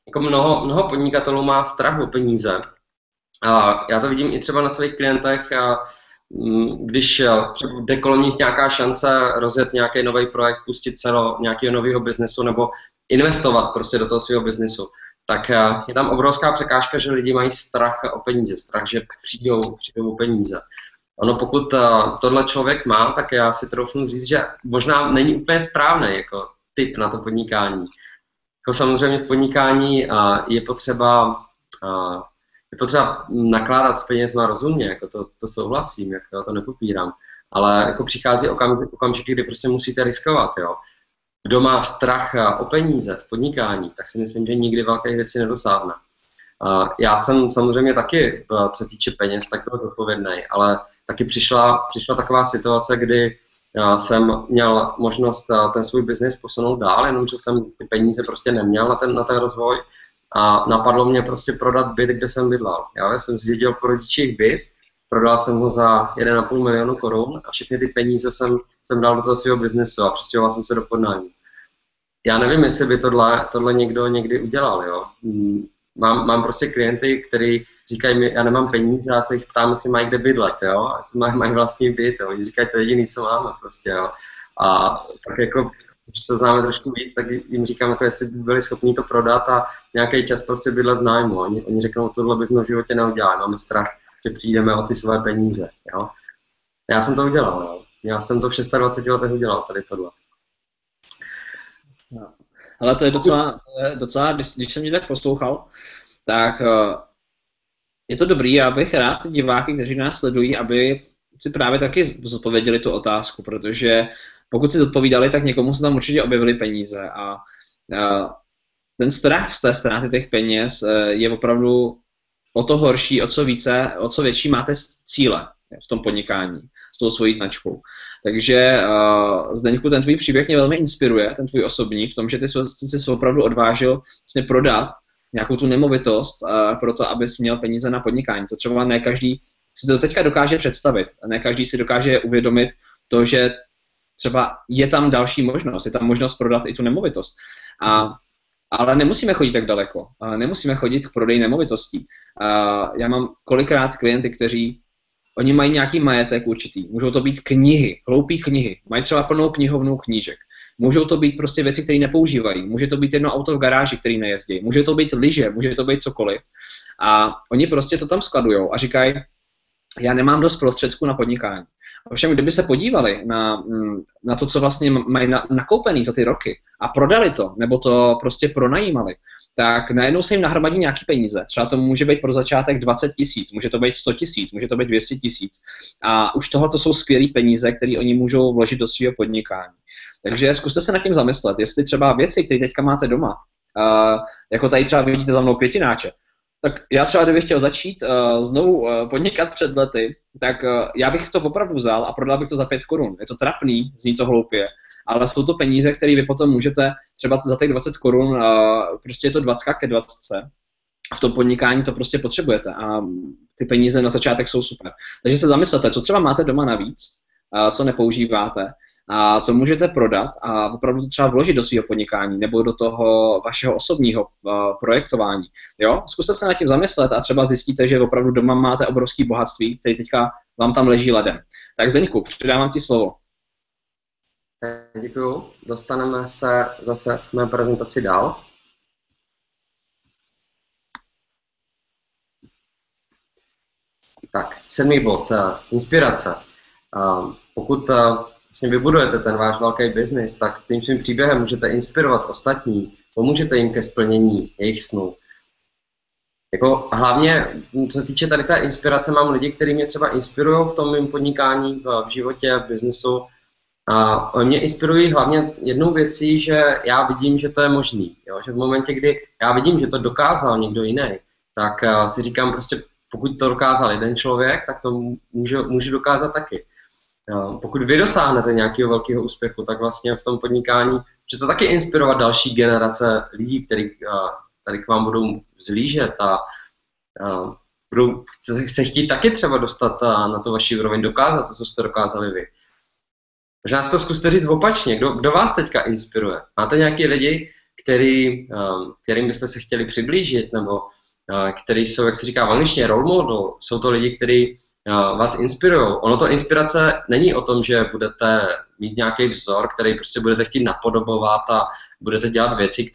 jako mnoho, mnoho podnikatelů má strach o peníze. A já to vidím i třeba na svých klientech, a když jde kolem nich nějaká šance rozjet nějaký nový projekt, pustit se do nějakého nového biznesu nebo investovat prostě do toho svého biznesu, tak je tam obrovská překážka, že lidi mají strach o peníze, strach, že přijdou, přijdou o peníze. Ono pokud tohle člověk má, tak já si troufnu říct, že možná není úplně správný jako typ na to podnikání. Jako samozřejmě v podnikání je potřeba, je potřeba nakládat s penězma rozumně, jako to, to souhlasím, jako já to nepopírám. Ale jako přichází okamžik, okamžiky, kdy prostě musíte riskovat, jo. Kdo má strach o peníze v podnikání, tak si myslím, že nikdy velké věci nedosáhne. Já jsem samozřejmě taky, co se týče peněz, tak byl odpovědný, ale taky přišla, přišla taková situace, kdy jsem měl možnost eh, ten svůj biznis posunout dál, jenomže jsem ty peníze prostě neměl na ten, na ten rozvoj a napadlo mě prostě prodat byt, kde jsem bydlel. Já jsem zdědil po rodičích byt, prodal jsem ho za 1,5 milionu korun a všechny ty peníze jsem, jsem dal do toho svého biznesu a přestěhoval jsem se do podnání. já nevím, jestli by tohle, tohle někdo někdy udělal, jo. Mm, mám, mám prostě klienty, kteří říkají mi, já nemám peníze, já se jich ptám, jestli mají kde bydlet, jo, jestli mají, mají vlastní byt, jo. Oni říkají, to je jediný, co máme prostě, jo. A tak jako, když se známe trošku víc, tak jim říkám, jako jestli by byli schopni to prodat a nějaký čas prostě bydlet v nájmu. Oni, oni řeknou, tohle bychom v životě neudělali, máme strach, že přijdeme o ty své peníze, jo. Já jsem to udělal, jo. Já jsem to v 26 letech udělal, tady tohle. No. Ale to je docela, docela když, když jsem mě tak poslouchal, tak uh, je to dobrý, já bych rád diváky, kteří nás sledují, aby si právě taky zodpověděli tu otázku, protože pokud si zodpovídali, tak někomu se tam určitě objevily peníze a ten strach z té ztráty těch peněz uh, je opravdu o to horší, o co více, o co větší máte cíle v tom podnikání s tou svojí značkou. Takže uh, Zdeňku, ten tvůj příběh mě velmi inspiruje, ten tvůj osobní, v tom, že ty jsi, ty jsi opravdu odvážil vlastně prodat nějakou tu nemovitost uh, pro to, abys měl peníze na podnikání. To třeba ne každý si to teďka dokáže představit. Ne každý si dokáže uvědomit to, že třeba je tam další možnost, je tam možnost prodat i tu nemovitost. A, ale nemusíme chodit tak daleko. Nemusíme chodit k prodeji nemovitostí. Já mám kolikrát klienty, kteří Oni mají nějaký majetek určitý. Můžou to být knihy, hloupé knihy. Mají třeba plnou knihovnu knížek. Můžou to být prostě věci, které nepoužívají. Může to být jedno auto v garáži, který nejezdí. Může to být lyže, může to být cokoliv. A oni prostě to tam skladují a říkají, já nemám dost prostředků na podnikání. Ovšem, kdyby se podívali na, mm, na to, co vlastně mají na, nakoupený za ty roky a prodali to, nebo to prostě pronajímali, tak najednou se jim nahromadí nějaký peníze. Třeba to může být pro začátek 20 tisíc, může to být 100 tisíc, může to být 200 tisíc. A už tohle to jsou skvělé peníze, které oni můžou vložit do svého podnikání. Takže zkuste se nad tím zamyslet, jestli třeba věci, které teďka máte doma, uh, jako tady třeba vidíte za mnou pětináče, tak já třeba, kdybych chtěl začít uh, znovu uh, podnikat před lety, tak uh, já bych to opravdu vzal a prodal bych to za 5 korun. Je to trapný, zní to hloupě, ale jsou to peníze, které vy potom můžete třeba za těch 20 korun, uh, prostě je to 20 ke 20. V tom podnikání to prostě potřebujete a ty peníze na začátek jsou super. Takže se zamyslete, co třeba máte doma navíc, uh, co nepoužíváte, a co můžete prodat a opravdu to třeba vložit do svého podnikání nebo do toho vašeho osobního uh, projektování. Jo? Zkuste se nad tím zamyslet a třeba zjistíte, že opravdu doma máte obrovské bohatství, které teďka vám tam leží ledem. Tak Zdeňku, předávám ti slovo. Děkuju. Dostaneme se zase v mé prezentaci dál. Tak, sedmý bod, uh, inspirace. Uh, pokud vlastně vybudujete ten váš velký biznis, tak tím svým příběhem můžete inspirovat ostatní, pomůžete jim ke splnění jejich snů. Jako hlavně, co se týče tady té inspirace, mám lidi, kteří mě třeba inspirují v tom mém podnikání, v životě, v biznesu. A mě inspirují hlavně jednou věcí, že já vidím, že to je možný. Jo? Že v momentě, kdy já vidím, že to dokázal někdo jiný, tak uh, si říkám prostě, pokud to dokázal jeden člověk, tak to může, může dokázat taky. Pokud vy dosáhnete nějakého velkého úspěchu, tak vlastně v tom podnikání, to taky inspirovat další generace lidí, kteří tady k vám budou vzlížet a, a budou se chtít taky třeba dostat na to vaši úroveň, dokázat to, co jste dokázali vy. Možná si to zkuste říct opačně. Kdo, kdo vás teďka inspiruje? Máte nějaký lidi, který, kterým byste se chtěli přiblížit, nebo který jsou, jak se říká v angličtině, role model? Jsou to lidi, kteří vás inspirují. Ono to inspirace není o tom, že budete mít nějaký vzor, který prostě budete chtít napodobovat a budete dělat věci,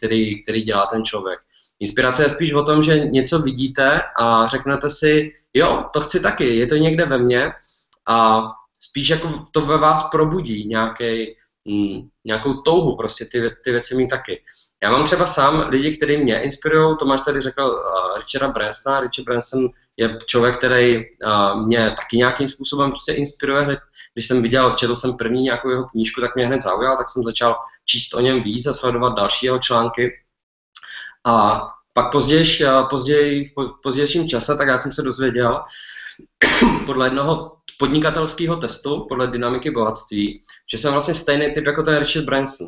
které dělá ten člověk. Inspirace je spíš o tom, že něco vidíte a řeknete si, jo, to chci taky, je to někde ve mně a spíš jako to ve vás probudí nějaký, mm, nějakou touhu prostě ty, ty věci mít taky. Já mám třeba sám lidi, kteří mě inspirují, Tomáš tady řekl uh, Richarda Bransona. Richard Branson je člověk, který mě taky nějakým způsobem prostě inspiruje. Hned, když jsem viděl, četl jsem první nějakou jeho knížku, tak mě hned zaujal, tak jsem začal číst o něm víc a sledovat další jeho články. A pak později, později, v pozdějším čase, tak já jsem se dozvěděl podle jednoho podnikatelského testu, podle dynamiky bohatství, že jsem vlastně stejný typ jako ten Richard Branson.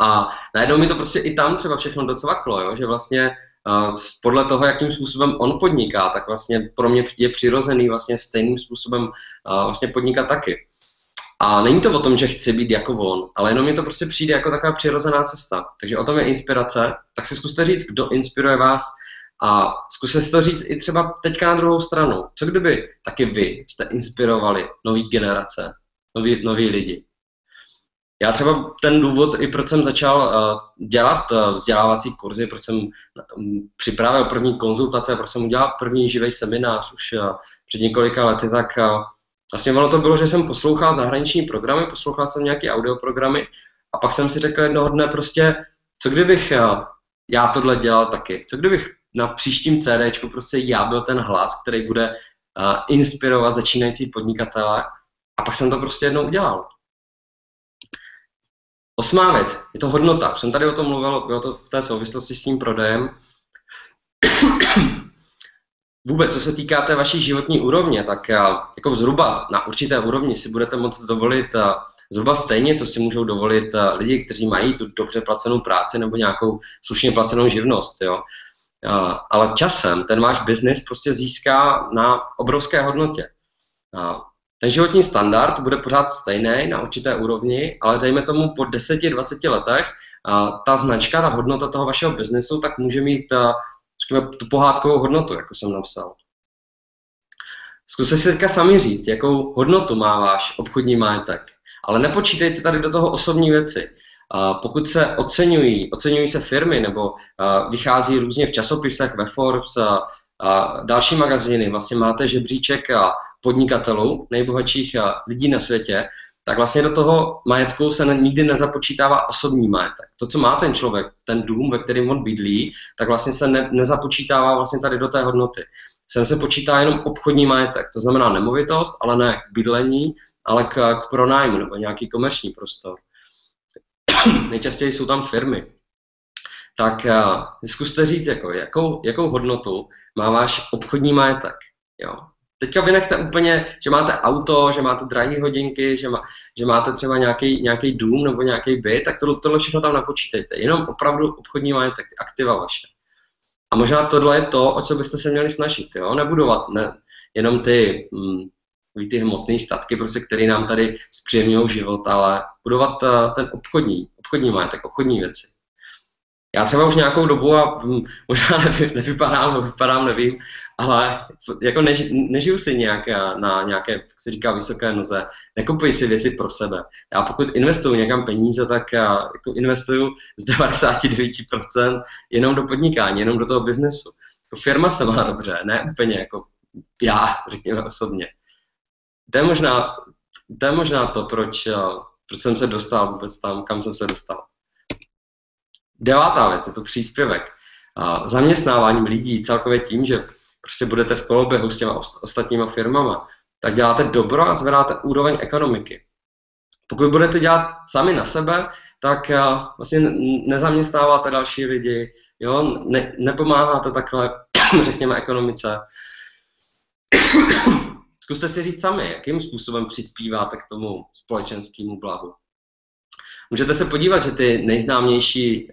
A najednou mi to prostě i tam třeba všechno docvaklo, jo? že vlastně podle toho, jakým způsobem on podniká, tak vlastně pro mě je přirozený vlastně stejným způsobem vlastně podnikat taky. A není to o tom, že chci být jako on, ale jenom mi to prostě přijde jako taková přirozená cesta. Takže o tom je inspirace. Tak si zkuste říct, kdo inspiruje vás a zkuste si to říct i třeba teďka na druhou stranu. Co kdyby taky vy jste inspirovali nový generace, nový, nový lidi? Já třeba ten důvod, i proč jsem začal uh, dělat uh, vzdělávací kurzy, proč jsem um, připravil první konzultace, proč jsem udělal první živý seminář už uh, před několika lety, tak vlastně ono to bylo, že jsem poslouchal zahraniční programy, poslouchal jsem nějaké audioprogramy a pak jsem si řekl jednoho dne prostě, co kdybych já tohle dělal taky, co kdybych na příštím CD prostě já byl ten hlas, který bude inspirovat začínající podnikatele a pak jsem to prostě jednou udělal. Osmá věc, je to hodnota. Jsem tady o tom mluvil, bylo to v té souvislosti s tím prodejem. Vůbec, co se týká té vaší životní úrovně, tak jako zhruba na určité úrovni si budete moct dovolit zhruba stejně, co si můžou dovolit lidi, kteří mají tu dobře placenou práci nebo nějakou slušně placenou živnost. Jo. Ale časem ten váš biznis prostě získá na obrovské hodnotě. Ten životní standard bude pořád stejný na určité úrovni, ale dejme tomu po 10-20 letech ta značka, ta hodnota toho vašeho biznesu, tak může mít řekněme, tu pohádkovou hodnotu, jako jsem napsal. Zkuste si teďka sami říct, jakou hodnotu má váš obchodní majetek. Ale nepočítejte tady do toho osobní věci. Pokud se oceňují, oceňují se firmy nebo vychází různě v časopisech, ve Forbes, a další magazíny, vlastně máte žebříček podnikatelů, nejbohatších lidí na světě, tak vlastně do toho majetku se nikdy nezapočítává osobní majetek. To, co má ten člověk, ten dům, ve kterém on bydlí, tak vlastně se ne, nezapočítává vlastně tady do té hodnoty. Sem se počítá jenom obchodní majetek, to znamená nemovitost, ale ne k bydlení, ale k, k pronájmu nebo nějaký komerční prostor. Nejčastěji jsou tam firmy. Tak uh, zkuste říct, jako, jakou, jakou hodnotu má váš obchodní majetek. Jo. Teďka vynechte úplně, že máte auto, že máte drahé hodinky, že, má, že máte třeba nějaký, nějaký dům nebo nějaký byt, tak to, tohle všechno tam napočítejte. Jenom opravdu obchodní majetek, aktiva vaše. A možná tohle je to, o co byste se měli snažit. Jo? Nebudovat ne, jenom ty, hm, ty hmotné statky, prostě, které nám tady zpříjemňují život, ale budovat uh, ten obchodní, obchodní majetek, obchodní věci. Já třeba už nějakou dobu, a možná nevy, nevypadám, vypadám, nevím, ale jako než, nežiju si nějak na nějaké, jak se říká, vysoké noze, nekupuji si věci pro sebe. Já pokud investuju někam peníze, tak já jako investuju z 99% jenom do podnikání, jenom do toho biznesu. Jako firma se má dobře, ne úplně jako já, řekněme osobně. To je možná to, je možná to proč, proč jsem se dostal vůbec tam, kam jsem se dostal. Devátá věc je to příspěvek. A zaměstnáváním lidí celkově tím, že prostě budete v koloběhu s těma ostatníma firmama, tak děláte dobro a zvedáte úroveň ekonomiky. Pokud budete dělat sami na sebe, tak vlastně nezaměstnáváte další lidi, jo? Ne, nepomáháte takhle, řekněme, ekonomice. Zkuste si říct sami, jakým způsobem přispíváte k tomu společenskému blahu. Můžete se podívat, že ty nejznámější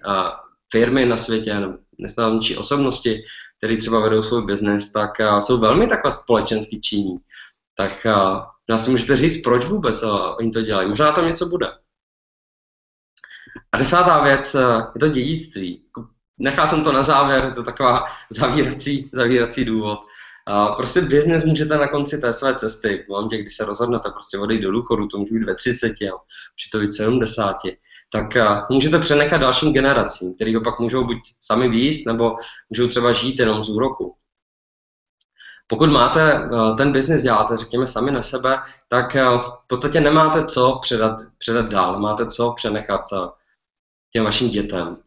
firmy na světě, nejznámější osobnosti, které třeba vedou svůj biznes, tak jsou velmi takhle společensky činní. Tak nás si můžete říct, proč vůbec oni to dělají. Možná tam něco bude. A desátá věc je to dědictví. Nechal jsem to na závěr, je to taková zavírací, zavírací důvod. Prostě business můžete na konci té své cesty, v momentě, kdy se rozhodnete prostě odejít do důchodu, to může být ve 30, jo, může to být 70, tak můžete přenechat dalším generacím, který ho pak můžou buď sami výjist, nebo můžou třeba žít jenom z úroku. Pokud máte ten biznis děláte, řekněme, sami na sebe, tak v podstatě nemáte co předat, předat dál, máte co přenechat těm vašim dětem.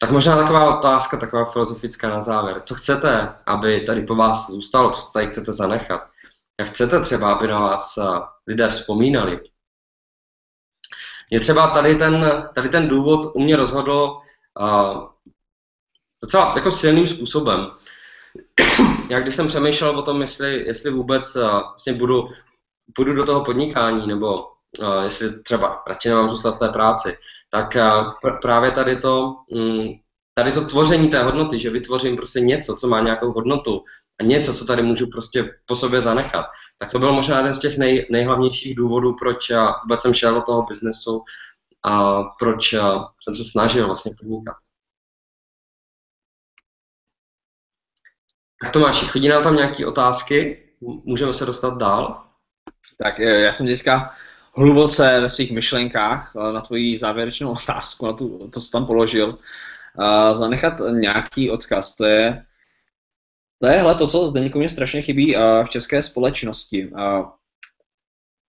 Tak možná taková otázka, taková filozofická na závěr. Co chcete, aby tady po vás zůstalo, co tady chcete zanechat? Jak chcete třeba, aby na vás eh, lidé vzpomínali? Je třeba tady ten, tady ten důvod u mě rozhodl uh, docela jako silným způsobem. Já když jsem přemýšlel o tom, jestli, jestli vůbec uh, vlastně budu, budu do toho podnikání, nebo uh, jestli třeba radši nemám zůstat v té práci, tak pr- právě tady to, mm, tady to tvoření té hodnoty, že vytvořím prostě něco, co má nějakou hodnotu a něco, co tady můžu prostě po sobě zanechat. Tak to byl možná jeden z těch nej, nejhlavnějších důvodů, proč já vůbec jsem šel do toho biznesu a proč jsem se snažil vlastně podnikat. Tak Tomáši, chodí nám tam nějaké otázky? Můžeme se dostat dál? Tak eh, já jsem teďka hluboce ve svých myšlenkách eh, na tvoji závěrečnou otázku, na tu, to, co tam položil, uh, zanechat nějaký odkaz. To je, to je hle, to, co zde mě strašně chybí uh, v české společnosti.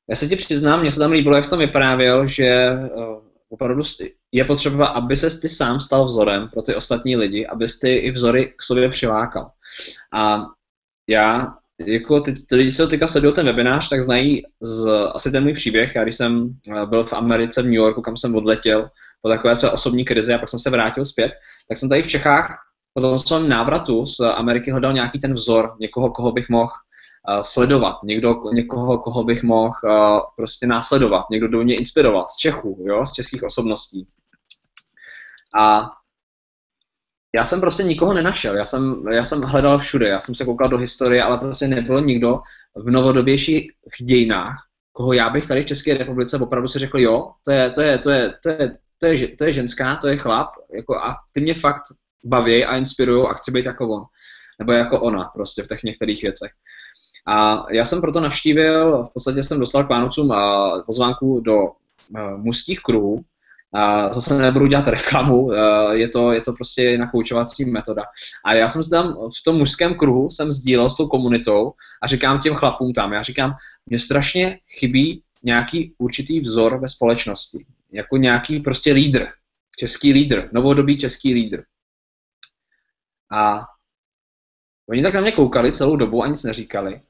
Já se ti přiznám, mně se tam líbilo, jak jsi tam vyprávěl, že opravdu je potřeba, aby se ty sám stal vzorem pro ty ostatní lidi, abys ty i vzory k sobě přilákal. A já jako ty, ty lidi, co teďka sledují ten webinář, tak znají z, asi ten můj příběh. Já když jsem eh, byl v Americe, v New Yorku, kam jsem odletěl po takové své osobní krizi a pak jsem se vrátil zpět, tak jsem tady v Čechách po tom svém návratu z Ameriky hledal nějaký ten vzor, někoho, koho bych mohl uh, sledovat, někdo, někoho, koho bych mohl uh, prostě následovat, někdo, kdo mě inspiroval z Čechů, jo, z českých osobností. A já jsem prostě nikoho nenašel, já jsem, já jsem hledal všude, já jsem se koukal do historie, ale prostě nebyl nikdo v novodobějších dějinách, koho já bych tady v České republice opravdu si řekl, jo, to je, to je, to je, to je, to je, to je ženská, to je chlap, jako a ty mě fakt baví a inspirují a chci být jako on. Nebo jako ona prostě v těch některých věcech. A já jsem proto navštívil, v podstatě jsem dostal k Vánocům pozvánku do mužských kruhů, a zase nebudu dělat reklamu, je to, je to prostě jiná koučovací metoda. A já jsem tam v tom mužském kruhu jsem sdílel s tou komunitou a říkám těm chlapům tam, já říkám, mně strašně chybí nějaký určitý vzor ve společnosti, jako nějaký prostě lídr, český lídr, novodobý český lídr. A oni tak na mě koukali celou dobu a nic neříkali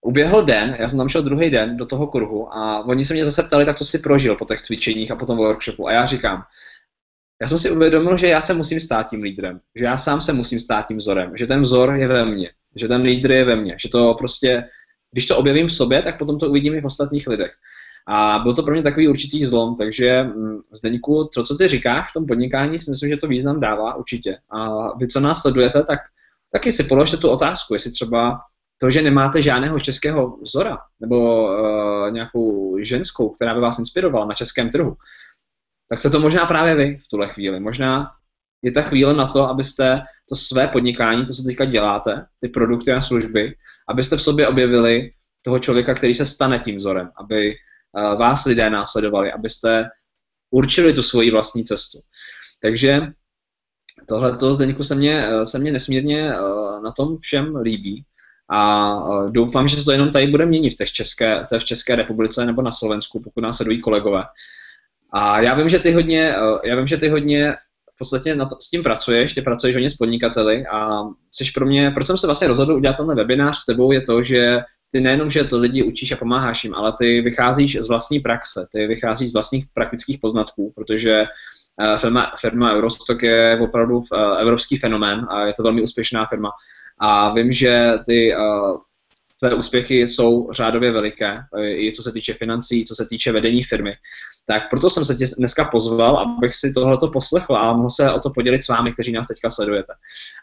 uběhl den, já jsem tam šel druhý den do toho kruhu a oni se mě zase ptali, tak co si prožil po těch cvičeních a po tom workshopu. A já říkám, já jsem si uvědomil, že já se musím stát tím lídrem, že já sám se musím stát tím vzorem, že ten vzor je ve mně, že ten lídr je ve mně, že to prostě, když to objevím v sobě, tak potom to uvidím i v ostatních lidech. A byl to pro mě takový určitý zlom, takže mm, Zdeňku, to, co ty říkáš v tom podnikání, si myslím, že to význam dává určitě. A vy, co nás sledujete, tak taky si položte tu otázku, jestli třeba to, že nemáte žádného českého vzora nebo uh, nějakou ženskou, která by vás inspirovala na českém trhu, tak se to možná právě vy v tuhle chvíli. Možná je ta chvíle na to, abyste to své podnikání, to, co teďka děláte, ty produkty a služby, abyste v sobě objevili toho člověka, který se stane tím vzorem, aby uh, vás lidé následovali, abyste určili tu svoji vlastní cestu. Takže tohle to Zdeňku se mě, eh, se mě nesmírně na tom všem líbí. A doufám, že se to jenom tady bude měnit v, České, v České republice nebo na Slovensku, pokud nás sledují kolegové. A já vím, že ty hodně, e, já vím, že ty hodně v podstatě na to, s tím pracuješ, ty pracuješ hodně s podnikateli a jsi pro mě, proč jsem se vlastně rozhodl udělat tenhle webinář s tebou, je to, že ty nejenom, že to lidi učíš a pomáháš jim, ale ty vycházíš z vlastní praxe, ty vycházíš z vlastních praktických poznatků, protože e, firma, firma Eurostock je opravdu e, evropský fenomén a je to velmi úspěšná firma. A vím, že ty uh, tvé úspěchy jsou řádově veliké, i co se týče financí, co se týče vedení firmy. Tak proto jsem se tě dneska pozval, abych si tohleto poslechl a mohl se o to podělit s vámi, kteří nás teďka sledujete.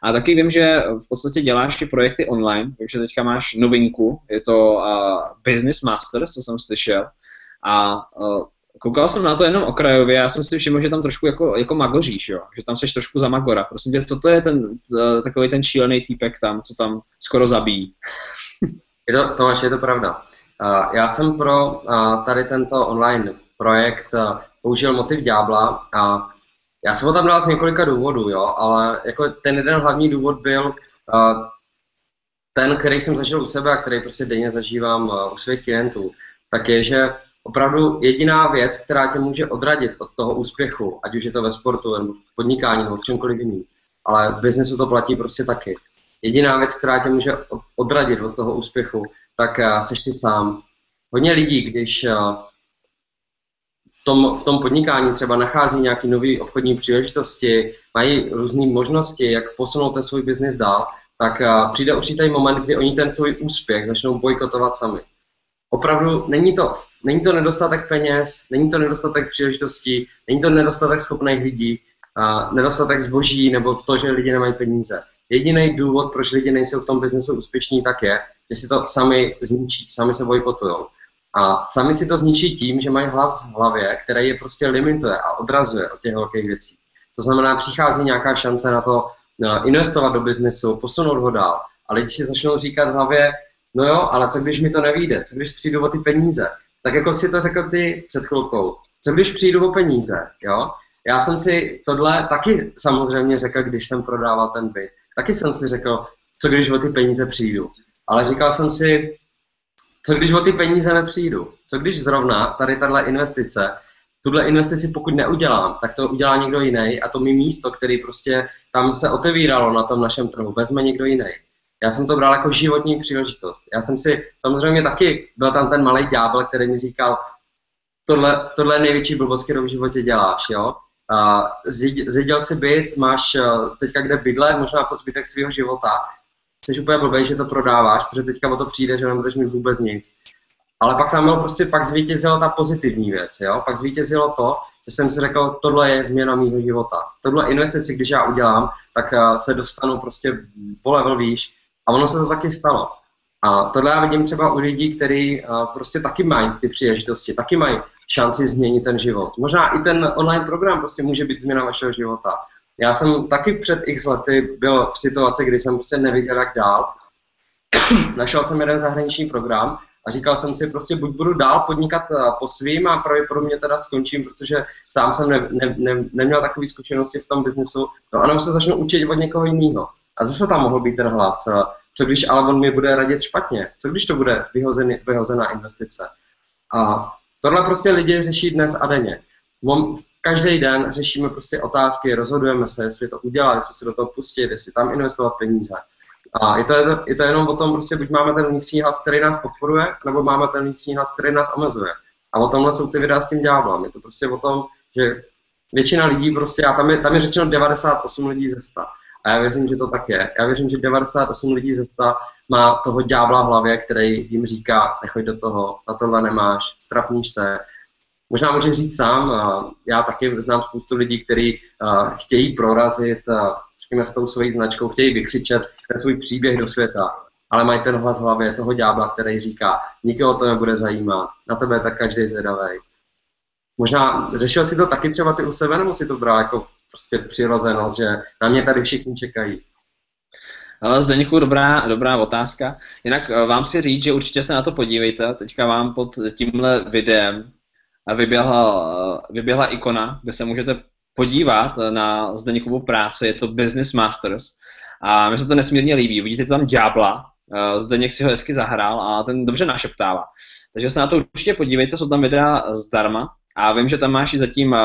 A taky vím, že v podstatě děláš ty projekty online, takže teďka máš novinku, je to uh, Business Masters, co jsem slyšel. A uh, koukal jsem na to jenom okrajově, já jsem si všiml, že tam trošku jako, jako magoříš, jo? že tam seš trošku za magora. Prosím tě, co to je ten, takový ten šílený týpek tam, co tam skoro zabíjí? Je to, Tomáš, je to pravda. Já jsem pro tady tento online projekt použil motiv ďábla a já jsem ho tam dal z několika důvodů, jo, ale jako ten jeden hlavní důvod byl ten, který jsem zažil u sebe a který prostě denně zažívám u svých klientů, tak je, že opravdu jediná věc, která tě může odradit od toho úspěchu, ať už je to ve sportu, nebo v podnikání, nebo v čemkoliv jiným, ale v biznesu to platí prostě taky. Jediná věc, která tě může odradit od toho úspěchu, tak uh, seš ty sám. Hodně lidí, když uh, v tom, v tom podnikání třeba nachází nějaké nové obchodní příležitosti, mají různé možnosti, jak posunout ten svůj biznis dál, tak uh, přijde určitý moment, kdy oni ten svůj úspěch začnou bojkotovat sami opravdu není to, není to nedostatek peněz, není to nedostatek příležitostí, není to nedostatek schopných lidí, a nedostatek zboží nebo to, že lidi nemají peníze. jediný důvod, proč lidi nejsou v tom biznesu úspěšní, tak je, že si to sami zničí, sami se bojkotujou. A sami si to zničí tím, že mají hlas v hlavě, který je prostě limituje a odrazuje od těch velkých věcí. To znamená, přichází nějaká šance na to investovat do biznesu, posunout ho dál. A lidi si začnou říkat v hlavě, no jo, ale co když mi to nevíde, co když přijdu o ty peníze. Tak jako si to řekl ty před chvilkou, co když přijdu o peníze, jo? Já jsem si tohle taky samozřejmě řekl, když jsem prodával ten byt. Taky jsem si řekl, co když o ty peníze přijdu. Ale říkal jsem si, co když o ty peníze nepřijdu? Co když zrovna tady tahle investice, tuhle investici pokud neudělám, tak to udělá někdo jiný a to mi místo, který prostě tam se otevíralo na tom našem trhu, vezme někdo jiný. Já jsem to bral jako životní příležitost. Já jsem si, samozřejmě taky, byl tam ten malý ďábel, který mi říkal, tohle, tohle je největší blbost, kterou v životě děláš, jo. Uh, zjeděl si byt, máš uh, teďka kde bydlet, možná po zbytek svého života. Jsi úplně blbý, že to prodáváš, protože teďka o to přijde, že nebudeš mít vůbec nic. Ale pak tam bylo prostě, pak zvítězila ta pozitivní věc, jo? Pak zvítězilo to, že jsem si řekl, tohle je změna mého života. Tohle investici, když já udělám, tak uh, se dostanu prostě o level výš. A ono se to taky stalo. A tohle já vidím třeba u lidí, kteří uh, prostě taky mají ty příležitosti, taky mají šanci změnit ten život. Možná i ten online program prostě může být změna vašeho života. Já jsem taky před x lety byl v situaci, kdy jsem prostě nevěděl, jak dál. Našel jsem jeden zahraniční program a říkal jsem si prostě buď budu dál podnikat eh, po svým a pravděpodobně teda skončím, protože sám jsem ne, ne, ne, neměl takové zkušenosti v tom biznesu, no a se začnu učit od někoho jiného. A zase tam mohl být ten hlas. Eh, co když ale on mi bude radit špatně? Co když to bude vyhozený, vyhozená investice? A Tohle prostě lidi řeší dnes a denně. Každý den řešíme prostě otázky, rozhodujeme se, jestli to udělat, jestli se do toho pustit, jestli tam investovat peníze. A je to, je to jenom o tom, prostě buď máme ten vnitřní hlas, který nás podporuje, nebo máme ten vnitřní hlas, který nás omezuje. A o tomhle jsou ty videa s tím ďáblem. Je to prostě o tom, že většina lidí prostě, a tam je, tam je řečeno 98 lidí ze 100. A já věřím, že to tak je. Já věřím, že 98 lidí ze 100 má toho ďábla v hlavě, který jim říká, nechoď do toho, na tohle nemáš, strapníš se. Možná může říct sám, já taky znám spoustu lidí, kteří chtějí prorazit, řekněme, s tou svojí značkou, chtějí vykřičet ten svůj příběh do světa, ale mají ten hlas v hlavě toho ďábla, který říká, nikoho to nebude zajímat, na tebe je tak každý zvědavý. Možná řešil si to taky třeba ty u sebe, nebo si to bral jako prostě přirozenost, že na mě tady všichni čekají? Zdeňku, dobrá, dobrá otázka. Jinak eh, vám si říct, že určitě se na to podívejte. Teďka vám pod tímhle videem vyběhla, eh, vyběhla ikona, kde se můžete podívat na Zdeňkovu práci, je to Business Masters. A mi se to nesmírně líbí. Vidíte tam ďábla, eh, Zdeněk si ho hezky zahrál a ten dobře našeptává. Takže se na to určitě podívejte, jsou tam videa zdarma. A vím, že tam máš i zatím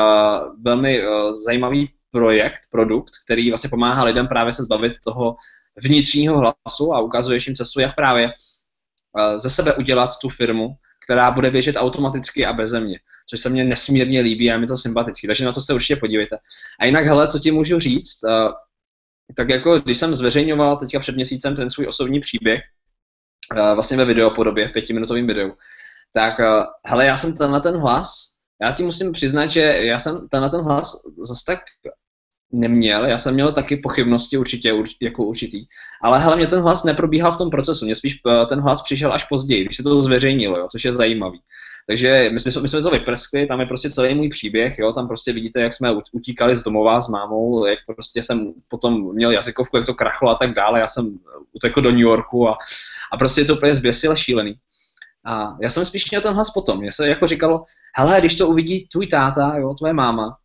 velmi zajímavý projekt, produkt, který vlastně pomáhá lidem právě se zbavit toho vnitřního hlasu a ukazuješ jim cestu, jak právě eh, ze sebe udělat tu firmu, která bude běžet automaticky a beze mě, což se mně nesmírně líbí a je mi to sympatický, takže na to se určitě podívejte. A jinak, hele, co ti můžu říct, eh, tak jako když jsem zveřejňoval teďka před měsícem ten svůj osobní příběh, eh, vlastně ve videopodobě, v pětiminutovém videu, tak hele, já jsem tenhle ten hlas, já ti musím přiznat, že já jsem tenhle ten hlas zase tak neměl, já jsem měl taky pochybnosti určitě, urč, jako určitý, ale hlavně ten hlas neprobíhal v tom procesu, mě spíš eh, ten hlas přišel až později, když se to zveřejnilo, jo, což je zajímavý. Takže my jsme, my jsme to vyprskli, tam je prostě celý můj příběh, jo, tam prostě vidíte, jak jsme utíkali z domova s mámou, jak prostě jsem potom měl jazykovku, jak to krachlo a tak dále, já jsem utekl do New Yorku a, a prostě to úplně zběsil šílený. A já jsem spíš měl ten hlas potom. Mně se jako říkalo, hele, když to uvidí tvůj táta, jo, tvoje máma,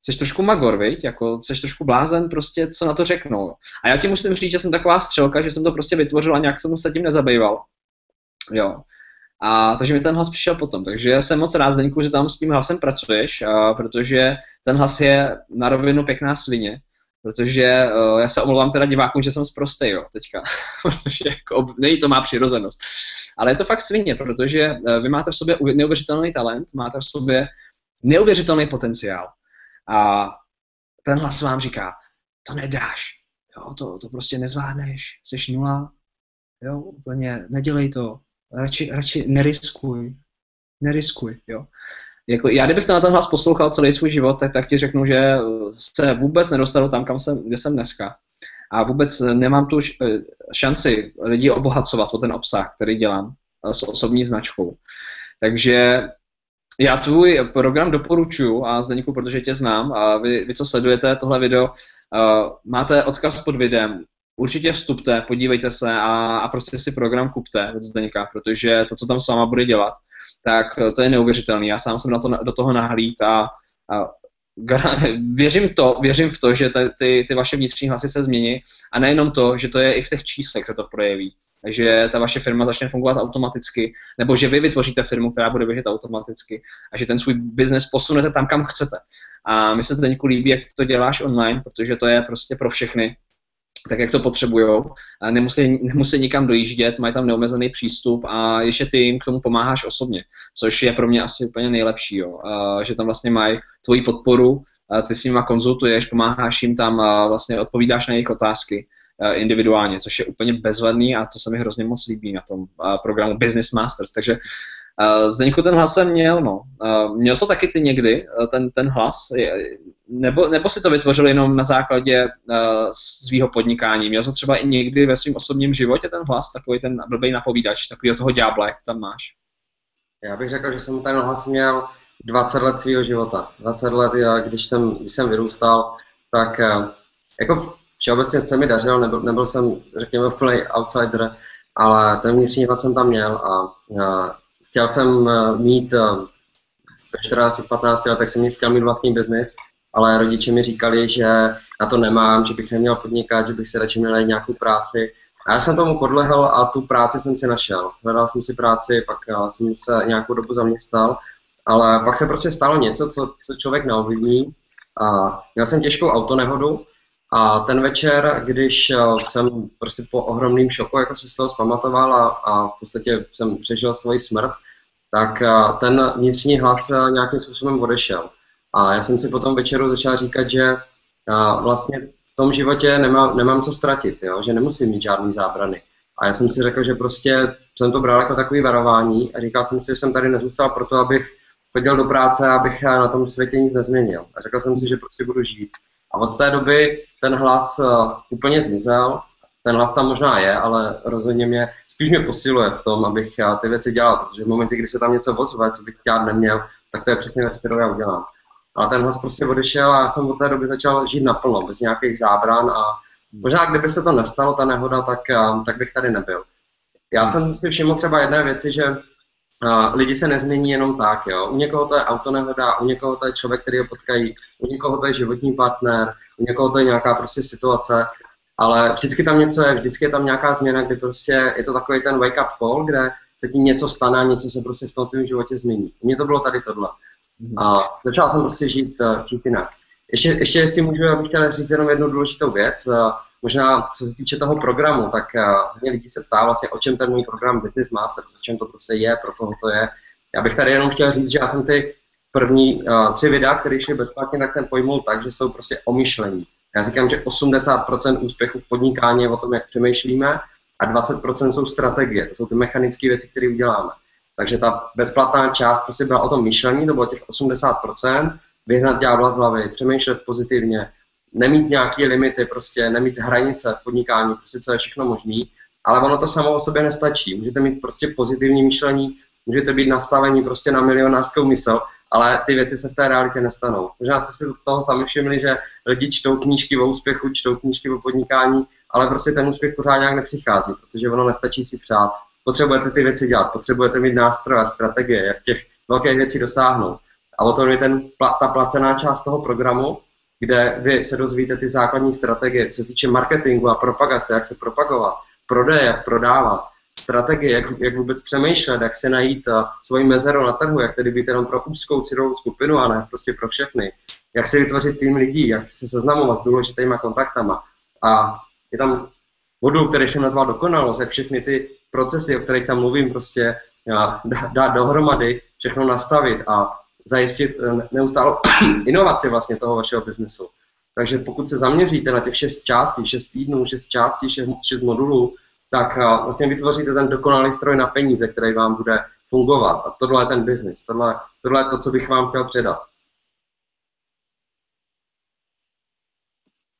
jsi trošku magor, viď? Jako, jsi trošku blázen, prostě, co na to řeknou. A já ti musím říct, že jsem taková střelka, že jsem to prostě vytvořil a nějak jsem se tím nezabýval. Jo. A takže mi ten hlas přišel potom. Takže jsem moc rád, Zdeňku, že tam s tím hlasem pracuješ, a, protože ten hlas je na rovinu pěkná svině. Protože uh, já se omlouvám teda divákům, že jsem zprostý, jo, teďka. protože jako, nej, to má přirozenost. Ale je to fakt svině, protože uh, vy máte v sobě neuvěřitelný talent, máte v sobě neuvěřitelný potenciál. A ten hlas vám říká, to nedáš, jo, to, to prostě nezvládneš, jsi nula, jo, úplně nedělej to, radši, radši neriskuj, neriskuj, jo. Jako, já kdybych to na ten hlas poslouchal celý svůj život, tak, tak ti řeknu, že se vůbec nedostanu tam, kam jsem, kde jsem dneska. A vůbec nemám tu šanci lidi obohacovat o ten obsah, který dělám s osobní značkou. Takže já tvůj program doporučuji a Zdeníku, protože tě znám a vy, vy co sledujete tohle video, uh, máte odkaz pod videem, určitě vstupte, podívejte se a, a prostě si program kupte od Zdeníka, protože to, co tam s váma bude dělat, tak to je neuvěřitelný. Já sám jsem na to, do toho nahlíd a, a věřím, to, věřím v to, že ty, ty, ty vaše vnitřní hlasy se změní a nejenom to, že to je i v těch číslech se to projeví že ta vaše firma začne fungovat automaticky, nebo že vy vytvoříte firmu, která bude běžet automaticky a že ten svůj biznes posunete tam, kam chcete. A mi se to líbí, jak to děláš online, protože to je prostě pro všechny, tak jak to potřebují. Nemusí, nemusí nikam dojíždět, mají tam neomezený přístup a ještě ty jim k tomu pomáháš osobně, což je pro mě asi úplně nejlepší, jo. Že tam vlastně mají tvoji podporu, ty s nimi konzultuješ, pomáháš jim tam, vlastně odpovídáš na jejich otázky individuálně, což je úplně bezvadný a to se mi hrozně moc líbí na tom programu Business Masters. Takže Zdeňku ten hlas jsem měl, no. Měl jsi taky ty někdy, ten, ten hlas, nebo, nebo si to vytvořil jenom na základě uh, svého podnikání? Měl jsi třeba i někdy ve svém osobním životě ten hlas, takový ten blbej napovídač, takový toho ďábla, jak tam máš? Já bych řekl, že jsem ten hlas měl 20 let svého života. 20 let, když jsem, když jsem vyrůstal, tak jako všeobecně se mi dařil, nebyl, nebyl jsem, řekněme, úplný outsider, ale ten vnitřní hlas jsem tam měl a, a chtěl jsem mít e, ve 14, 15 letech jsem chtěl mít vlastní biznis, ale rodiče mi říkali, že na to nemám, že bych neměl podnikat, že bych si radši měl nějakou práci. A já jsem tomu podlehl a tu práci jsem si našel. Hledal jsem si práci, pak e, jsem se nějakou dobu zaměstnal, ale pak se prostě stalo něco, co, co člověk neovlivní. A měl jsem těžkou autonehodu, a ten večer, když eh, jsem prostě po ohromném šoku jako se z toho zpamatoval a, a v podstatě jsem přežil svoji smrt, tak eh, ten vnitřní hlas eh, nějakým způsobem odešel. A já jsem si po tom večeru začal říkat, že vlastně v tom životě nemám, nemám co ztratit, jo? že nemusím mít žádný zábrany. A já jsem si řekl, že prostě jsem to bral jako takový varování a říkal jsem si, že jsem tady nezůstal proto, abych chodil do práce, abych na tom světě nic nezměnil. A řekl jsem si, že prostě budu žít. A od té doby ten hlas úplně zmizel. Ten hlas tam možná je, ale rozhodně mě, spíš mě posiluje v tom, abych ty věci dělal, protože v momentě, kdy se tam něco ozve, co bych dělat neměl, tak to je přesně věc, kterou já udělám. A ten hlas prostě odešel a já jsem od té doby začal žít naplno, bez nějakých zábran a možná kdyby se to nestalo, ta nehoda, tak, uh, tak bych tady nebyl. Já jsem si všiml třeba jedné věci, že Uh, lidi se nezmění jenom tak, jo. U někoho to je autonehoda, u někoho to je člověk, který ho potkají, u někoho to je životní partner, u někoho to je nějaká prostě situace, ale vždycky tam něco je, vždycky je tam nějaká změna, kdy prostě je to takový ten wake up call, kde se ti něco stane, něco se prostě v tom tvém životě změní. U mě to bylo tady tohle. Mm-hmm. A začal jsem prostě žít, žít jinak. Ještě, ještě jestli můžu, já bych chtěl říct jenom jednu důležitou věc. Uh, Možná, co se týče toho programu, tak uh, hodně lidí se ptá vlastně, o čem ten můj program Business Master, o čem to prostě je, pro koho to je. Já bych tady jenom chtěl říct, že já jsem ty první tři videa, které šly bezplatně, tak jsem pojmul tak, že jsou prostě o myšlení. Já říkám, že 80% úspěchu v podnikání je o tom, jak přemýšlíme a 20% jsou strategie, to jsou ty mechanické věci, které uděláme. Takže ta bezplatná část prostě byla o tom myšlení, to bylo těch 80%, vyhnat ďábla z hlavy, přemýšlet pozitivně, nemít nějaké limity, prostě nemít hranice v podnikání, prostě co je všechno možný, ale ono to samo o sobě nestačí. Můžete mít prostě pozitivní myšlení, můžete být nastavení prostě na milionářskou mysl, ale ty věci se v té realitě nestanou. Možná jste si toho sami všimli, že lidi čtou knížky o úspěchu, čtou knížky o podnikání, ale prostě ten úspěch pořád nějak nepřichází, protože ono nestačí si přát. Potřebujete ty věci dělat, potřebujete mít nástroje, strategie, jak těch velkých věcí dosáhnout. A o tom je ten, ta placená část toho programu, kde vy se dozvíte ty základní strategie, co se týče marketingu a propagace, jak se propagovat, prodeje, jak prodávat, strategie, jak, jak vůbec přemýšlet, jak se najít uh, svoji mezeru na trhu, jak tedy být jenom pro úzkou cílovou skupinu a ne prostě pro všechny, jak si vytvořit tým lidí, jak se seznamovat s důležitými kontaktama. A je tam modul, který jsem nazval dokonalost, jak všechny ty procesy, o kterých tam mluvím, prostě dát dohromady, všechno nastavit a zajistit eh, neustálou inovaci vlastně toho vašeho biznesu. Takže pokud se zaměříte na těch šest částí, šest týdnů, šest částí, šest, šest modulů, tak eh, vlastně vytvoříte ten dokonalý stroj na peníze, který vám bude fungovat. A tohle je ten biznis, tohle, tohle je to, co bych vám chtěl předat.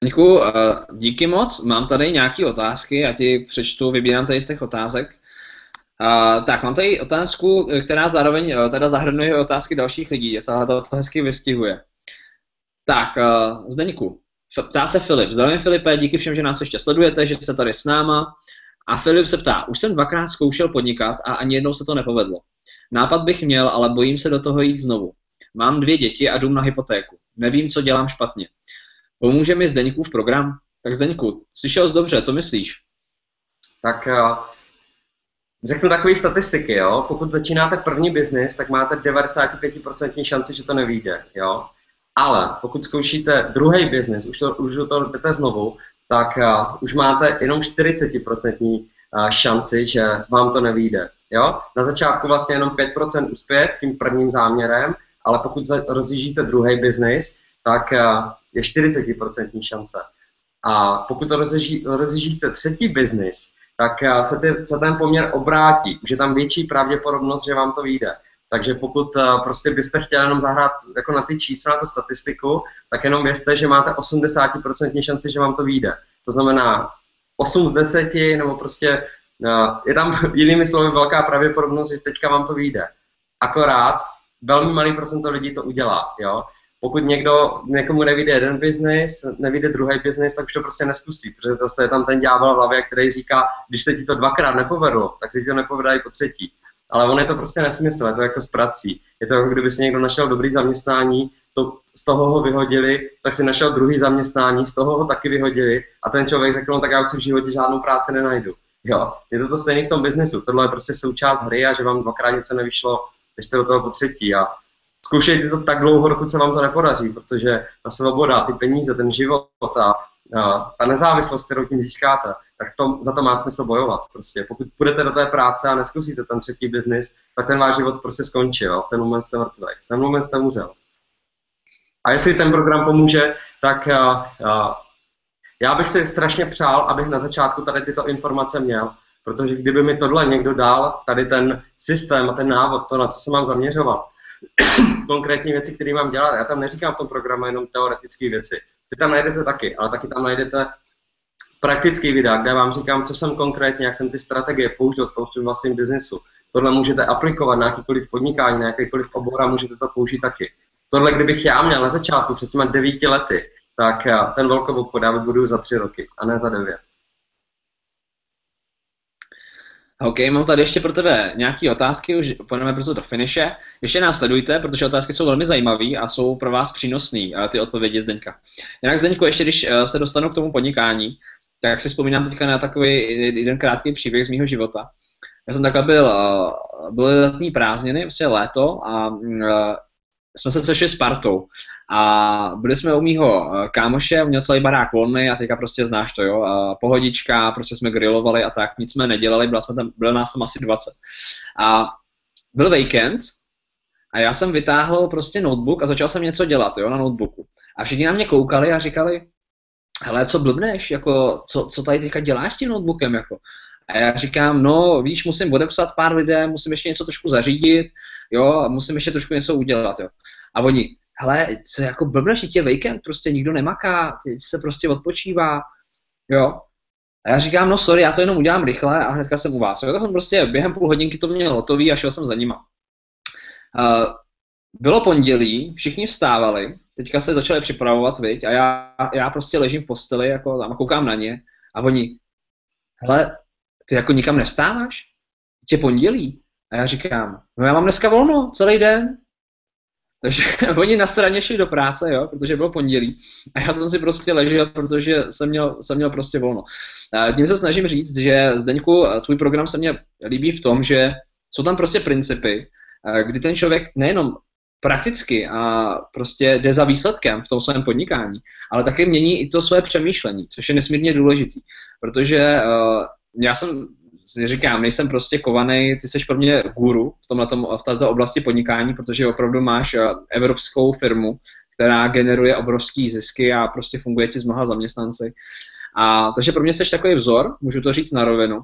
Niku, uh, díky moc. Mám tady nějaké otázky, já ti přečtu, vybírám tady z těch otázek. Uh, tak, mám tady otázku, která zároveň uh, teda zahrnuje otázky dalších lidí. Tahle to, to hezky vystihuje. Tak, uh, Zdeňku, ptá se Filip. Zdravím Filipe, díky všem, že nás ještě sledujete, že jste tady s náma. A Filip se ptá, už jsem dvakrát zkoušel podnikat a ani jednou se to nepovedlo. Nápad bych měl, ale bojím se do toho jít znovu. Mám dvě děti a dům na hypotéku. Nevím, co dělám špatně. Pomůže mi v program? Tak Zdeňku, slyšel jsi dobře, co myslíš? Tak uh, řeknu takové statistiky, jo. Pokud začínáte první biznis, tak máte 95% šanci, že to nevíde, jo. Ale pokud zkoušíte druhý biznis, už, to, už do toho jdete znovu, tak uh, už máte jenom 40% uh, šanci, že vám to nevíde. Jo? Na začátku vlastně jenom 5% uspěje s tím prvním záměrem, ale pokud rozjíždíte druhý biznis, tak uh, je 40% šance. A pokud to rozjíždíte třetí biznis, tak uh, se, ty, se ten poměr obrátí. Už je tam větší pravděpodobnost, že vám to vyjde. Takže pokud uh, prostě byste chtěli jenom zahrát jako na ty čísla, na tu statistiku, tak jenom vězte, že máte 80% šanci, že vám to vyjde. To znamená 8 z 10, nebo prostě je tam jinými slovy velká pravděpodobnost, že teďka vám to vyjde. Akorát velmi malý procento lidí to udělá. Jo? Pokud někdo, někomu nevíde jeden biznis, nevíde druhý biznis, tak už to prostě neskusí, protože zase je tam ten ďábel v hlavě, který říká, když se ti to dvakrát nepovedlo, tak se ti to nepovede i po třetí. Ale on je to prostě nesmysl, je to jako s prací. Je to jako kdyby si někdo našel dobrý zaměstnání, to, z toho ho vyhodili, tak si našel druhý zaměstnání, z toho ho taky vyhodili a ten člověk řekl, no tak já už si v životě žádnou práci nenajdu. Jo, je to to stejné v tom biznesu. Tohle je prostě součást hry a že vám dvakrát něco nevyšlo, běžte do toho po třetí a zkoušejte to tak dlouho, dokud se vám to nepodaří, protože ta svoboda, ty peníze, ten život a, ta nezávislost, kterou tím získáte, tak to, za to má smysl bojovat. Prostě. Pokud půjdete do té práce a neskusíte ten třetí biznis, tak ten váš život prostě skončí. Jo? V ten moment jste mrtvý, v ten moment jste umřel. A jestli ten program pomůže, tak a, a, já bych si strašně přál, abych na začátku tady tyto informace měl, protože kdyby mi tohle někdo dal, tady ten systém a ten návod, to, na co se mám zaměřovat, konkrétní věci, které mám dělat, já tam neříkám v tom programu jenom teoretické věci. Ty tam najdete taky, ale taky tam najdete praktický videa, kde vám říkám, co jsem konkrétně, jak jsem ty strategie použil v tom svém vlastním biznesu. Tohle můžete aplikovat na jakýkoliv podnikání, na jakýkoliv obor a můžete to použít taky. Tohle, kdybych já měl na začátku před těma devíti lety, tak ten velkou obchod já za tři roky a ne za devět. OK, mám tady ještě pro tebe nějaké otázky, už půjdeme brzo do finiše. Ještě nás sledujte, protože otázky jsou velmi zajímavé a jsou pro vás přínosné, ty odpovědi Zdeňka. Jinak Zdeňku, ještě když eh, se dostanu k tomu podnikání, tak si vzpomínám teďka na takový jeden krátký příběh z mého života. Já jsem takhle byl, eh, byly letní prázdniny, prostě léto a eh, jsme se sešli s partou a byli jsme u mýho eh, kámoše, měl celý barák volný a teďka prostě znáš to, jo, a pohodička, prostě jsme grilovali a tak, nic jsme nedělali, bylo, jsme tam, bylo nás tam asi 20. A byl víkend a já jsem vytáhl prostě notebook a začal jsem něco dělat, jo, na notebooku. A všichni na mě koukali a říkali, hele, co blbneš, jako, co, co tady teďka děláš s tím notebookem, jako. A já říkám, no víš, musím odepsat pár lidem, musím ještě něco trošku zařídit, jo, musím ještě trošku něco udělat, jo. A oni, hele, co jako blbneš, tě víkend, prostě nikdo nemaká, ty se prostě odpočívá, jo. A já říkám, no sorry, já to jenom udělám rychle a hnedka jsem u vás. Jo, tak jsem prostě během půl hodinky to měl hotový a šel jsem za nima. Uh, bylo pondělí, všichni vstávali, teďka se začali připravovat, viď, a já, já prostě ležím v posteli jako tam a koukám na ně a oni, hele, ty jako nikam nevstáváš? Tě pondělí. A já říkám, no já mám dneska volno, celý den. Takže oni na straně šli do práce, jo, protože bylo pondělí. A já jsem si prostě ležel, protože jsem měl, jsem měl prostě volno. A tím se snažím říct, že Zdeňku, tvůj program se mně líbí v tom, že jsou tam prostě principy, kdy ten člověk nejenom prakticky a prostě jde za výsledkem v tom svém podnikání, ale také mění i to své přemýšlení, což je nesmírně důležitý, protože uh, já jsem říkám, nejsem prostě kovaný, ty jsi pro mě guru v, tomhle v této oblasti podnikání, protože opravdu máš uh, evropskou firmu, která generuje obrovský zisky a prostě funguje ti s mnoha zaměstnanci. A takže pro mě jsi takový vzor, můžu to říct na rovinu.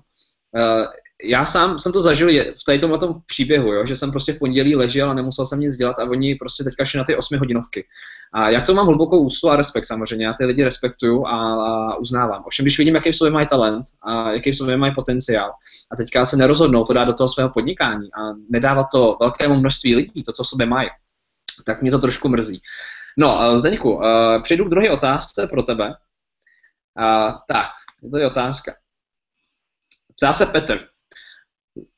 Já sám jsem to zažil v tady tomhle tom příběhu, jo, že jsem prostě v pondělí ležel a nemusel jsem nic dělat a oni prostě teďka šli na ty osmi hodinovky. A jak to mám hlubokou ústu a respekt samozřejmě, já ty lidi respektuju a, a uznávám. Ovšem, když vidím, jaký v sobě mají talent a jaký v sobě mají potenciál a teďka se nerozhodnou to dát do toho svého podnikání a nedávat to velkému množství lidí, to, co v sobě mají, tak mě to trošku mrzí. No, Zdeňku, uh, přejdu k druhé otázce pro tebe. Uh, tak, to je otázka. Ptá se Petr.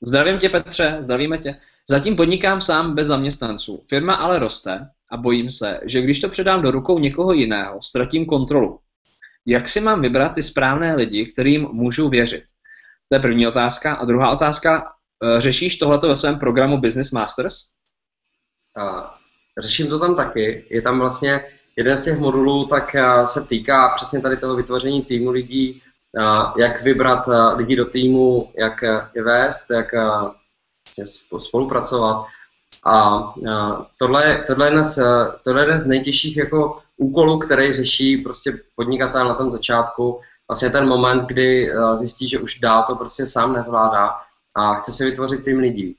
Zdravím tě, Petře, zdravíme tě. Zatím podnikám sám bez zaměstnanců. Firma ale roste a bojím se, že když to předám do rukou někoho jiného, ztratím kontrolu. Jak si mám vybrat ty správné lidi, kterým můžu věřit? To je první otázka. A druhá otázka, eh, řešíš tohleto ve svém programu Business Masters? A, řeším to tam taky. Je tam vlastně jeden z těch modulů, tak eh, se týká přesně tady toho vytvoření týmu lidí, jak vybrat lidi do týmu, jak je vést, jak vlastně spolupracovat. A tohle, tohle, je jeden z, tohle je jeden z nejtěžších jako úkolů, který řeší prostě podnikatel na tom začátku. Vlastně ten moment, kdy zjistí, že už dál to prostě sám nezvládá a chce si vytvořit tým lidí.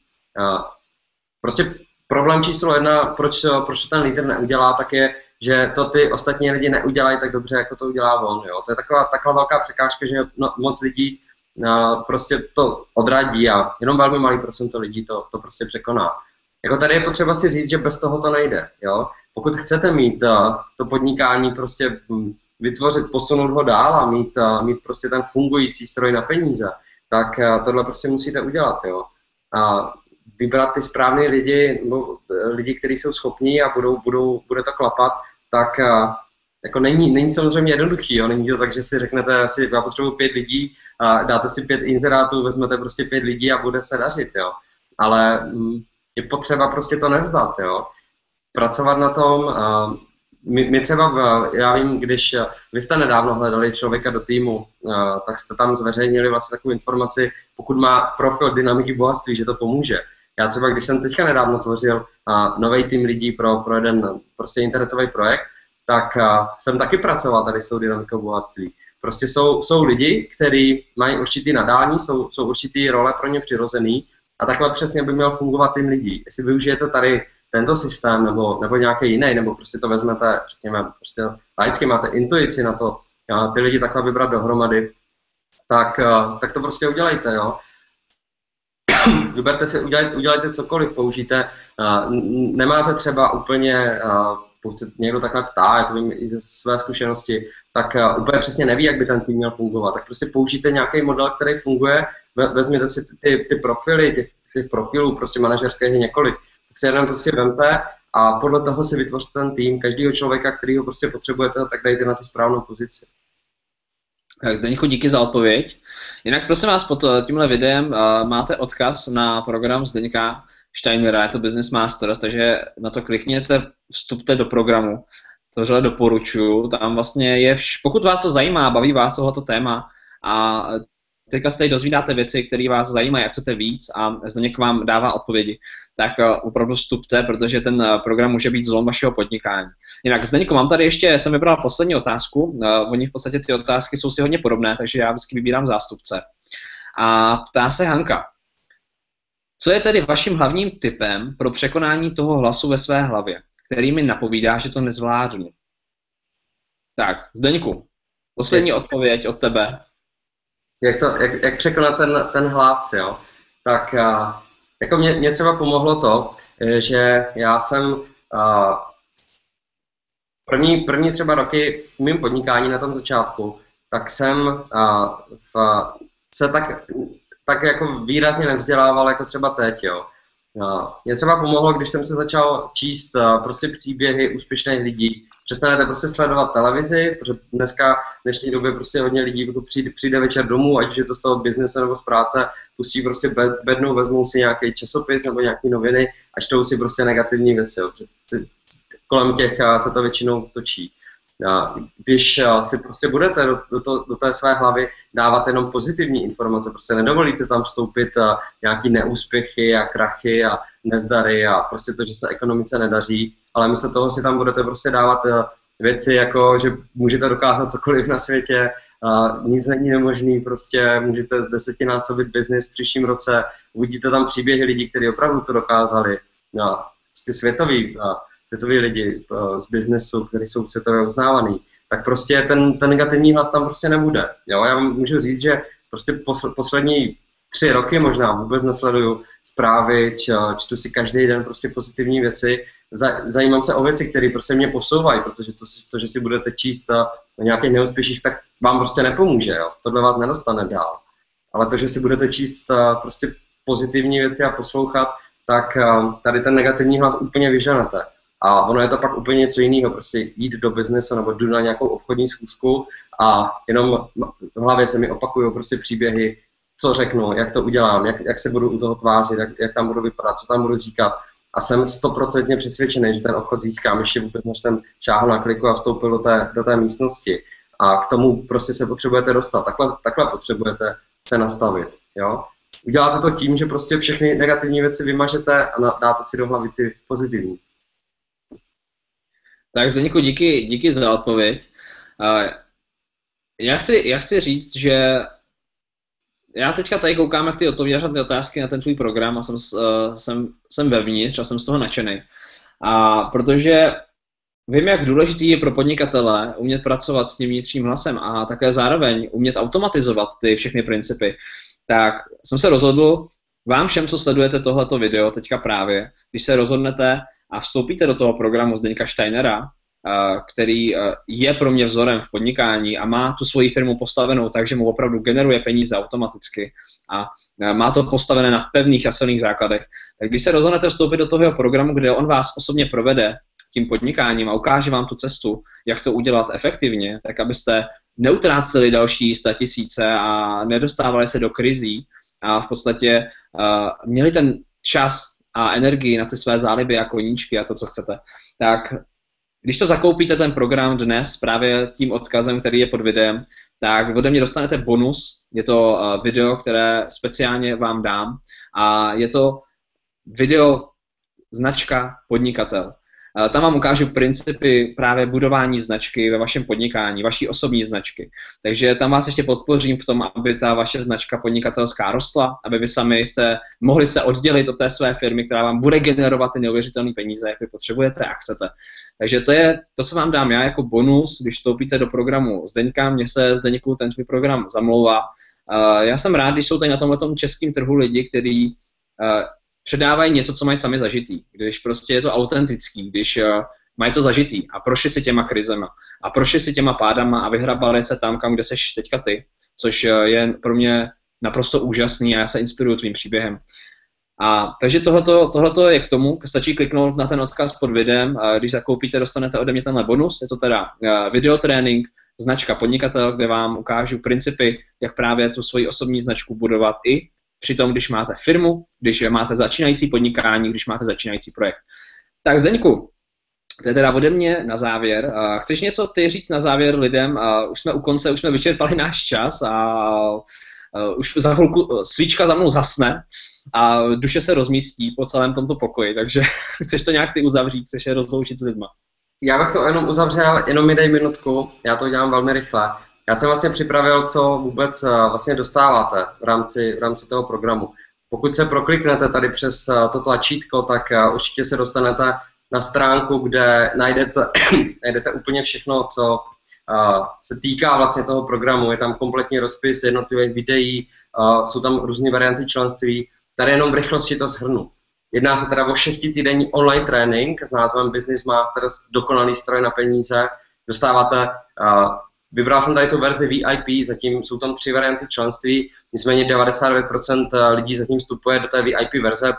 Prostě problém číslo jedna, proč, proč ten lídr neudělá, tak je, že to ty ostatní lidi neudělají tak dobře, jako to udělá on. Jo. To je taková, taková velká překážka, že no, moc lidí no, prostě to odradí a jenom velmi malý procento lidí to, to prostě překoná. Jako tady je potřeba si říct, že bez toho to nejde. Jo? Pokud chcete mít uh, to podnikání prostě hm, vytvořit, posunout ho dál a mít, uh, mít prostě ten fungující stroj na peníze, tak uh, tohle prostě musíte udělat. Jo? A vybrat ty správné lidi, lidi, kteří jsou schopní a budou, budou, bude to klapat, tak eh, jako není, není samozřejmě jednoduchý, jo? není to tak, že si řeknete, asi já potřebuji pět lidí, a dáte si pět inzerátů, vezmete prostě pět lidí a bude se dařit, jo. Ale mm, je potřeba prostě to nevzdat, jo. Pracovat na tom, a my, my třeba, já vím, když vy jste nedávno hledali člověka do týmu, tak jste tam zveřejnili vlastně takovou informaci, pokud má profil dynamiky bohatství, že to pomůže. Já třeba, když jsem teďka nedávno tvořil nový tým lidí pro, pro jeden prostě internetový projekt, tak jsem taky pracoval tady s tou dynamikou bohatství. Prostě jsou, jsou lidi, kteří mají určitý nadání, jsou, jsou určitý role pro ně přirozený a takhle přesně by měl fungovat tým lidí. Jestli využijete tady tento systém nebo, nebo nějaký jiný, nebo prostě to vezmete, řekněme, prostě laicky máte intuici na to, ty lidi takhle vybrat dohromady, tak, tak to prostě udělejte, jo. Vyberte si, udělejte, udělejte cokoliv, použijte, nemáte třeba úplně pokud se někdo takhle ptá, já to vím i ze své zkušenosti, tak úplně přesně neví, jak by ten tým měl fungovat. Tak prostě použijte nějaký model, který funguje, vezměte si ty, ty, ty profily, těch, těch profilů, prostě manažerských je několik, tak si jeden prostě vemte a podle toho si vytvořte ten tým, každého člověka, kterýho prostě potřebujete, tak dejte na tu správnou pozici. Tak Zdeňku, díky za odpověď. Jinak prosím vás, pod eh, tímhle videem uh, máte odkaz na program Zdeňka Steinera, je to Business Masters, takže na to klikněte, vstupte do programu. Tohle doporučuju. Tam vlastně je, vš- pokud vás to zajímá, baví vás tohoto téma a teďka se tady dozvídáte věci, které vás zajímají a chcete víc a Zdeněk vám dává odpovědi, tak uh, opravdu vstupte, protože ten uh, program může být zlom vašeho podnikání. Jinak Zdeňku, mám tady ještě, jsem vybral poslední otázku, uh, oni v podstatě ty otázky jsou si hodně podobné, takže já vždycky vybírám zástupce. A ptá se Hanka, co je tedy vaším hlavním typem pro překonání toho hlasu ve své hlavě, který mi napovídá, že to nezvládnu? Tak, Zdeňku, poslední odpověď od tebe. Jak, to, jak, jak překonat ten, ten hlas, jo? Tak jako mě, mě třeba pomohlo to, e, že já jsem první, první třeba roky v mém podnikání na tom začátku, tak jsem v, se tak tak jako výrazně nevzdělával jako třeba teď, jo. Mě třeba pomohlo, když jsem se začal číst prostě příběhy úspěšných lidí. Přestanete prostě sledovat televizi, protože dneska, v dnešní době prostě hodně lidí jako přijde, přijde večer domů, ať už je to z toho biznese nebo z práce, pustí prostě bed, bednou, vezmou si nějaký časopis nebo nějaké noviny a čtou si prostě negativní věci. Jo. Kolem těch uh, se to většinou točí. Když si prostě budete do, do, to, do té své hlavy dávat jenom pozitivní informace, prostě nedovolíte tam vstoupit nějaký neúspěchy a krachy a nezdary a prostě to, že se ekonomice nedaří, ale místo toho si tam budete prostě dávat věci jako, že můžete dokázat cokoliv na světě, uh, nic není nemožný, prostě můžete z desetinásobit biznis v příštím roce, uvidíte tam příběhy lidí, kteří opravdu to dokázali. No, prostě světoví, uh, světoví lidi uh, z biznesu, kteří jsou světově uznávaný, tak prostě ten, ten negativní hlas tam prostě nebude. Jo? Já můžu říct, že prostě posl, poslední tři roky možná vůbec nesleduju zprávy, čtu si každý den prostě pozitivní věci, zajímám se o věci, které prostě mě posouvají, protože to, to, že si budete číst o nějakých neúspěších, tak vám prostě nepomůže, jo. Tohle vás nedostane dál. Ale to, že si budete číst prostě pozitivní věci a poslouchat, tak tady ten negativní hlas úplně vyženete. A ono je to pak úplně něco jiného, prostě jít do biznesu nebo jdu na nějakou obchodní schůzku a jenom v hlavě se mi opakují prostě příběhy, co řeknu, jak to udělám, jak, jak se budu u toho tvářit, jak, jak tam budu vypadat, co tam budu říkat. A jsem stoprocentně přesvědčený, že ten obchod získám ještě vůbec, než jsem šáhl na kliku a vstoupil do té, do té místnosti. A k tomu prostě se potřebujete dostat. Takhle, takhle potřebujete se nastavit. Jo? Uděláte to tím, že prostě všechny negativní věci vymažete a dáte si do hlavy ty pozitivní. Tak Zdeňku, díky, díky za odpověď. Já chci, já chci říct, že já teďka tady koukám, jak ty odpovídáš na ty otázky na ten tvůj program a jsem, uh, jsem, jsem vevnitř a jsem z toho nadšený. A protože vím, jak důležitý je pro podnikatele umět pracovat s tím vnitřním hlasem a také zároveň umět automatizovat ty všechny principy, tak jsem se rozhodl vám všem, co sledujete tohleto video teďka právě, když se rozhodnete a vstoupíte do toho programu Zdeňka Steinera, který je pro mě vzorem v podnikání a má tu svoji firmu postavenou tak, že mu opravdu generuje peníze automaticky a má to postavené na pevných a silných základech, tak když se rozhodnete vstoupit do toho programu, kde on vás osobně provede tím podnikáním a ukáže vám tu cestu, jak to udělat efektivně, tak abyste neutráceli další tisíce a nedostávali se do krizí a v podstatě měli ten čas a energii na ty své záliby a koníčky a to, co chcete, tak když to zakoupíte ten program dnes právě tím odkazem, který je pod videem, tak ode mě dostanete bonus. Je to uh, video, které speciálně vám dám a je to video značka podnikatel. Tam vám ukážu principy právě budování značky ve vašem podnikání, vaší osobní značky. Takže tam vás ještě podpořím v tom, aby ta vaše značka podnikatelská rostla, aby vy sami jste mohli se oddělit od té své firmy, která vám bude generovat ty neuvěřitelné peníze, jak vy potřebujete a chcete. Takže to je to, co vám dám já jako bonus, když vstoupíte do programu Zdeňka, mně se Zdeňku ten svůj program zamlouvá. Já jsem rád, když jsou tady na tomhle českém trhu lidi, kteří předávají něco, co mají sami zažitý, když prostě je to autentický, když uh, mají to zažitý a prošli si těma krizema a prošli si těma pádama a vyhrabali se tam, kam kde seš teďka ty, což uh, je pro mě naprosto úžasný a já se inspiruju tvým příběhem. A, takže tohleto, tohleto je k tomu, stačí kliknout na ten odkaz pod videem, a když zakoupíte, dostanete ode mě tenhle bonus, je to teda uh, videotrénink, značka podnikatel, kde vám ukážu principy, jak právě tu svoji osobní značku budovat i Přitom, když máte firmu, když máte začínající podnikání, když máte začínající projekt. Tak Zdeňku, to je teda ode mě na závěr. Chceš něco ty říct na závěr lidem? Už jsme u konce, už jsme vyčerpali náš čas a už za chvilku svíčka za mnou zhasne a duše se rozmístí po celém tomto pokoji, takže chceš to nějak ty uzavřít, chceš je rozloučit s lidma. Já bych to jenom uzavřel, jenom mi dej minutku, já to dělám velmi rychle. Já jsem vlastně připravil, co vůbec eh, vlastně dostáváte v rámci, v rámci toho programu. Pokud se prokliknete tady přes eh, to tlačítko, tak eh, určitě se dostanete na stránku, kde najdete, najdete úplně všechno, co se týká vlastně toho programu. Je tam kompletní rozpis jednotlivých videí, jsou tam různé varianty členství. Tady jenom v rychlosti to shrnu. Jedná se teda o šestitýdenní online trénink s názvem Business Masters, dokonalý stroj na peníze. Dostáváte Vybral jsem tady tu verzi VIP, zatím jsou tam tři varianty členství, nicméně 99% lidí zatím vstupuje do té VIP verze,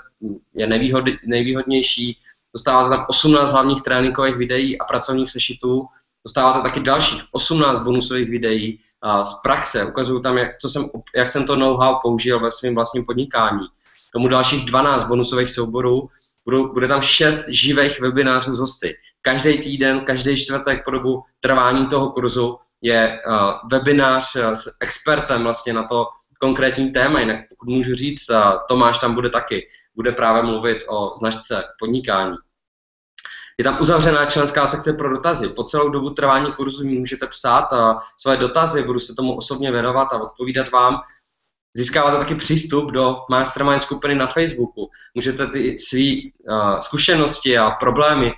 je nevýhod, nejvýhodnější, dostáváte tam 18 hlavních tréninkových videí a pracovních sešitů, dostáváte taky dalších 18 bonusových videí z praxe, ukazuju tam, jak, co jsem, jak jsem to know-how použil ve svém vlastním podnikání. Tomu dalších 12 bonusových souborů, budou, bude tam 6 živých webinářů z hosty. Každý týden, každý čtvrtek po dobu trvání toho kurzu je uh, webinář uh, s expertem vlastně na to konkrétní téma, jinak pokud můžu říct, uh, Tomáš tam bude taky, bude právě mluvit o značce v podnikání. je tam uzavřená členská sekce pro dotazy. Po celou dobu trvání kurzu můžete psát své dotazy, budu se tomu osobně věnovat a odpovídat vám. Získáváte taky přístup do mastermind skupiny na Facebooku. Můžete ty své uh, zkušenosti a problémy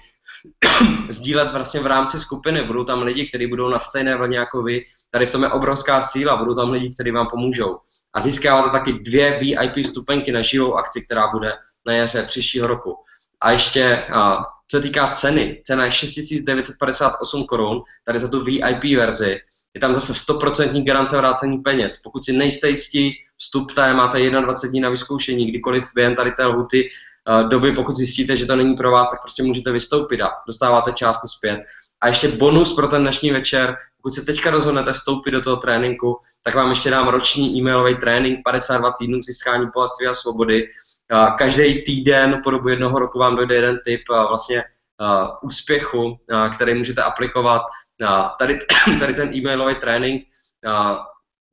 sdílet vlastně v rámci skupiny. Budou tam lidi, kteří budou na stejné vlně jako vy. Tady v tom je obrovská síla, budou tam lidi, kteří vám pomůžou. A získáváte taky dvě VIP stupenky na živou akci, která bude na jaře příštího roku. A ještě, co se týká ceny, cena je 6958 korun, tady za tu VIP verzi. Je tam zase 100% garance vrácení peněz. Pokud si nejste jistí, vstupte, máte 21 dní na vyzkoušení, kdykoliv během tady té lhuty doby, pokud zjistíte, že to není pro vás, tak prostě můžete vystoupit a dostáváte částku zpět. A ještě bonus pro ten dnešní večer, pokud se teďka rozhodnete vstoupit do toho tréninku, tak vám ještě dám roční e-mailový trénink 52 týdnů k získání bohatství a svobody. Každý týden po dobu jednoho roku vám dojde jeden typ vlastně úspěchu, který můžete aplikovat. Tady, tady ten e-mailový trénink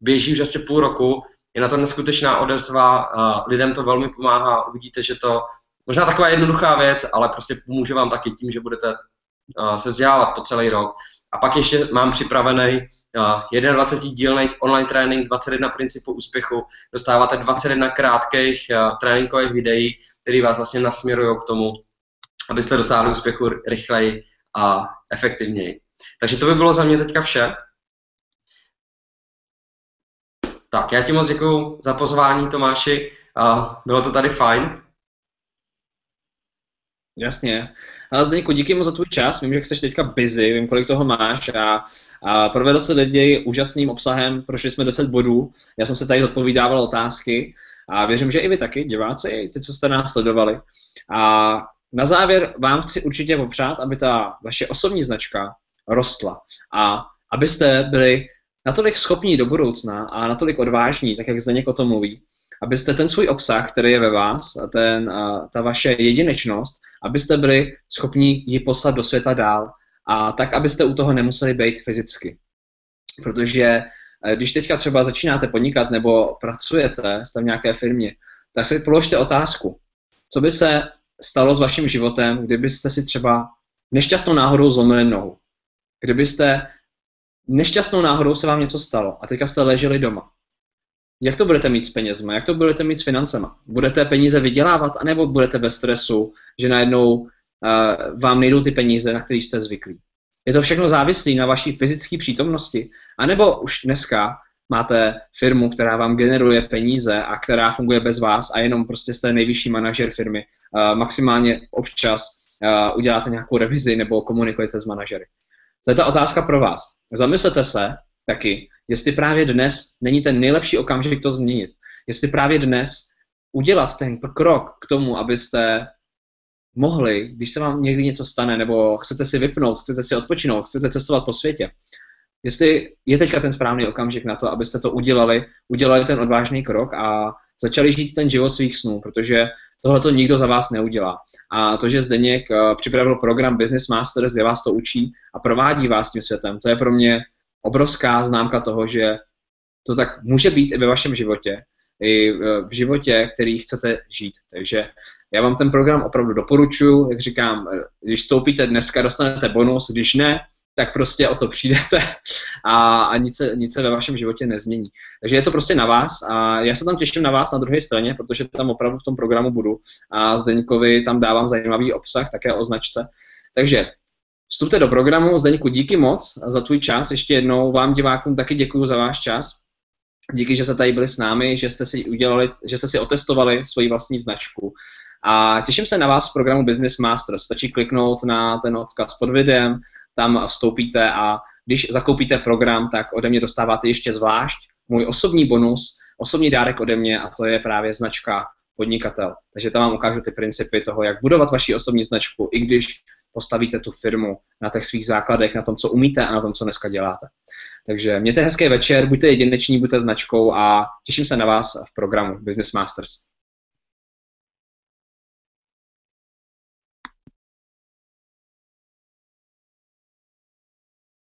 běží už asi půl roku, je na to neskutečná odezva, lidem to velmi pomáhá, uvidíte, že to možná taková jednoduchá věc, ale prostě pomůže vám taky tím, že budete se vzdělávat po celý rok. A pak ještě mám připravený uh, 21 dílný online trénink, 21 principů úspěchu. Dostáváte 21 krátkých uh, tréninkových videí, které vás vlastně nasměrují k tomu, abyste dosáhli úspěchu rychleji a efektivněji. Takže to by bylo za mě teďka vše. Tak, já ti moc děkuji za pozvání, Tomáši. Uh, bylo to tady fajn. Jasně. Ale Zdeňku, díky moc za tvůj čas. Vím, že jsi teďka busy, vím, kolik toho máš a, a provedl se lidi úžasným obsahem, prošli jsme 10 bodů, já jsem se tady odpovídával otázky a věřím, že i vy taky, diváci, ty, co jste nás sledovali. A na závěr vám chci určitě popřát, aby ta vaše osobní značka rostla a abyste byli natolik schopní do budoucna a natolik odvážní, tak jak Zdeněk o tom mluví, abyste ten svůj obsah, který je ve vás, a ten, a ta vaše jedinečnost, abyste byli schopni ji poslat do světa dál a tak, abyste u toho nemuseli být fyzicky. Protože eh, když teďka třeba začínáte podnikat nebo pracujete, jste v nějaké firmě, tak si položte otázku, co by se stalo s vaším životem, kdybyste si třeba nešťastnou náhodou zlomili nohu. Kdybyste nešťastnou náhodou se vám něco stalo a teďka jste leželi doma. Jak to budete mít s penězma? Jak to budete mít s financema? Budete peníze vydělávat, anebo budete bez stresu, že najednou uh, vám nejdou ty peníze, na které jste zvyklí? Je to všechno závislé na vaší fyzické přítomnosti? A nebo už dneska máte firmu, která vám generuje peníze a která funguje bez vás a jenom prostě jste nejvyšší manažer firmy. Uh, maximálně občas uh, uděláte nějakou revizi nebo komunikujete s manažery. To je ta otázka pro vás. Zamyslete se taky, jestli právě dnes není ten nejlepší okamžik to změnit. Jestli právě dnes udělat ten krok k tomu, abyste mohli, když se vám někdy něco stane, nebo chcete si vypnout, chcete si odpočinout, chcete cestovat po světě, jestli je teďka ten správný okamžik na to, abyste to udělali, udělali ten odvážný krok a začali žít ten život svých snů, protože tohle to nikdo za vás neudělá. A to, že Zdeněk uh, připravil program Business Masters, kde vás to učí a provádí vás tím světem, to je pro mě obrovská známka toho, že to tak může být i ve vašem životě, i v životě, který chcete žít. Takže já vám ten program opravdu doporučuji, jak říkám, když vstoupíte dneska, dostanete bonus, když ne, tak prostě o to přijdete a, a nic, se, nic se ve vašem životě nezmění. Takže je to prostě na vás a já se tam těším na vás na druhé straně, protože tam opravdu v tom programu budu a Zdeňkovi tam dávám zajímavý obsah, také o značce. Takže vstupte do programu. Zdeňku, díky moc za tvůj čas. Ještě jednou vám divákům taky děkuji za váš čas. Díky, že jste tady byli s námi, že jste si udělali, že jste si otestovali svoji vlastní značku. A těším se na vás v programu Business Master. Stačí kliknout na ten odkaz pod videem, tam vstoupíte a když zakoupíte program, tak ode mě dostáváte ještě zvlášť můj osobní bonus, osobní dárek ode mě a to je právě značka podnikatel. Takže tam vám ukážu ty principy toho, jak budovat vaši osobní značku, i když postavíte tu firmu na těch svých základech, na tom, co umíte a na tom, co dneska děláte. Takže mějte hezký večer, buďte jedineční, buďte značkou a těším se na vás v programu Business Masters.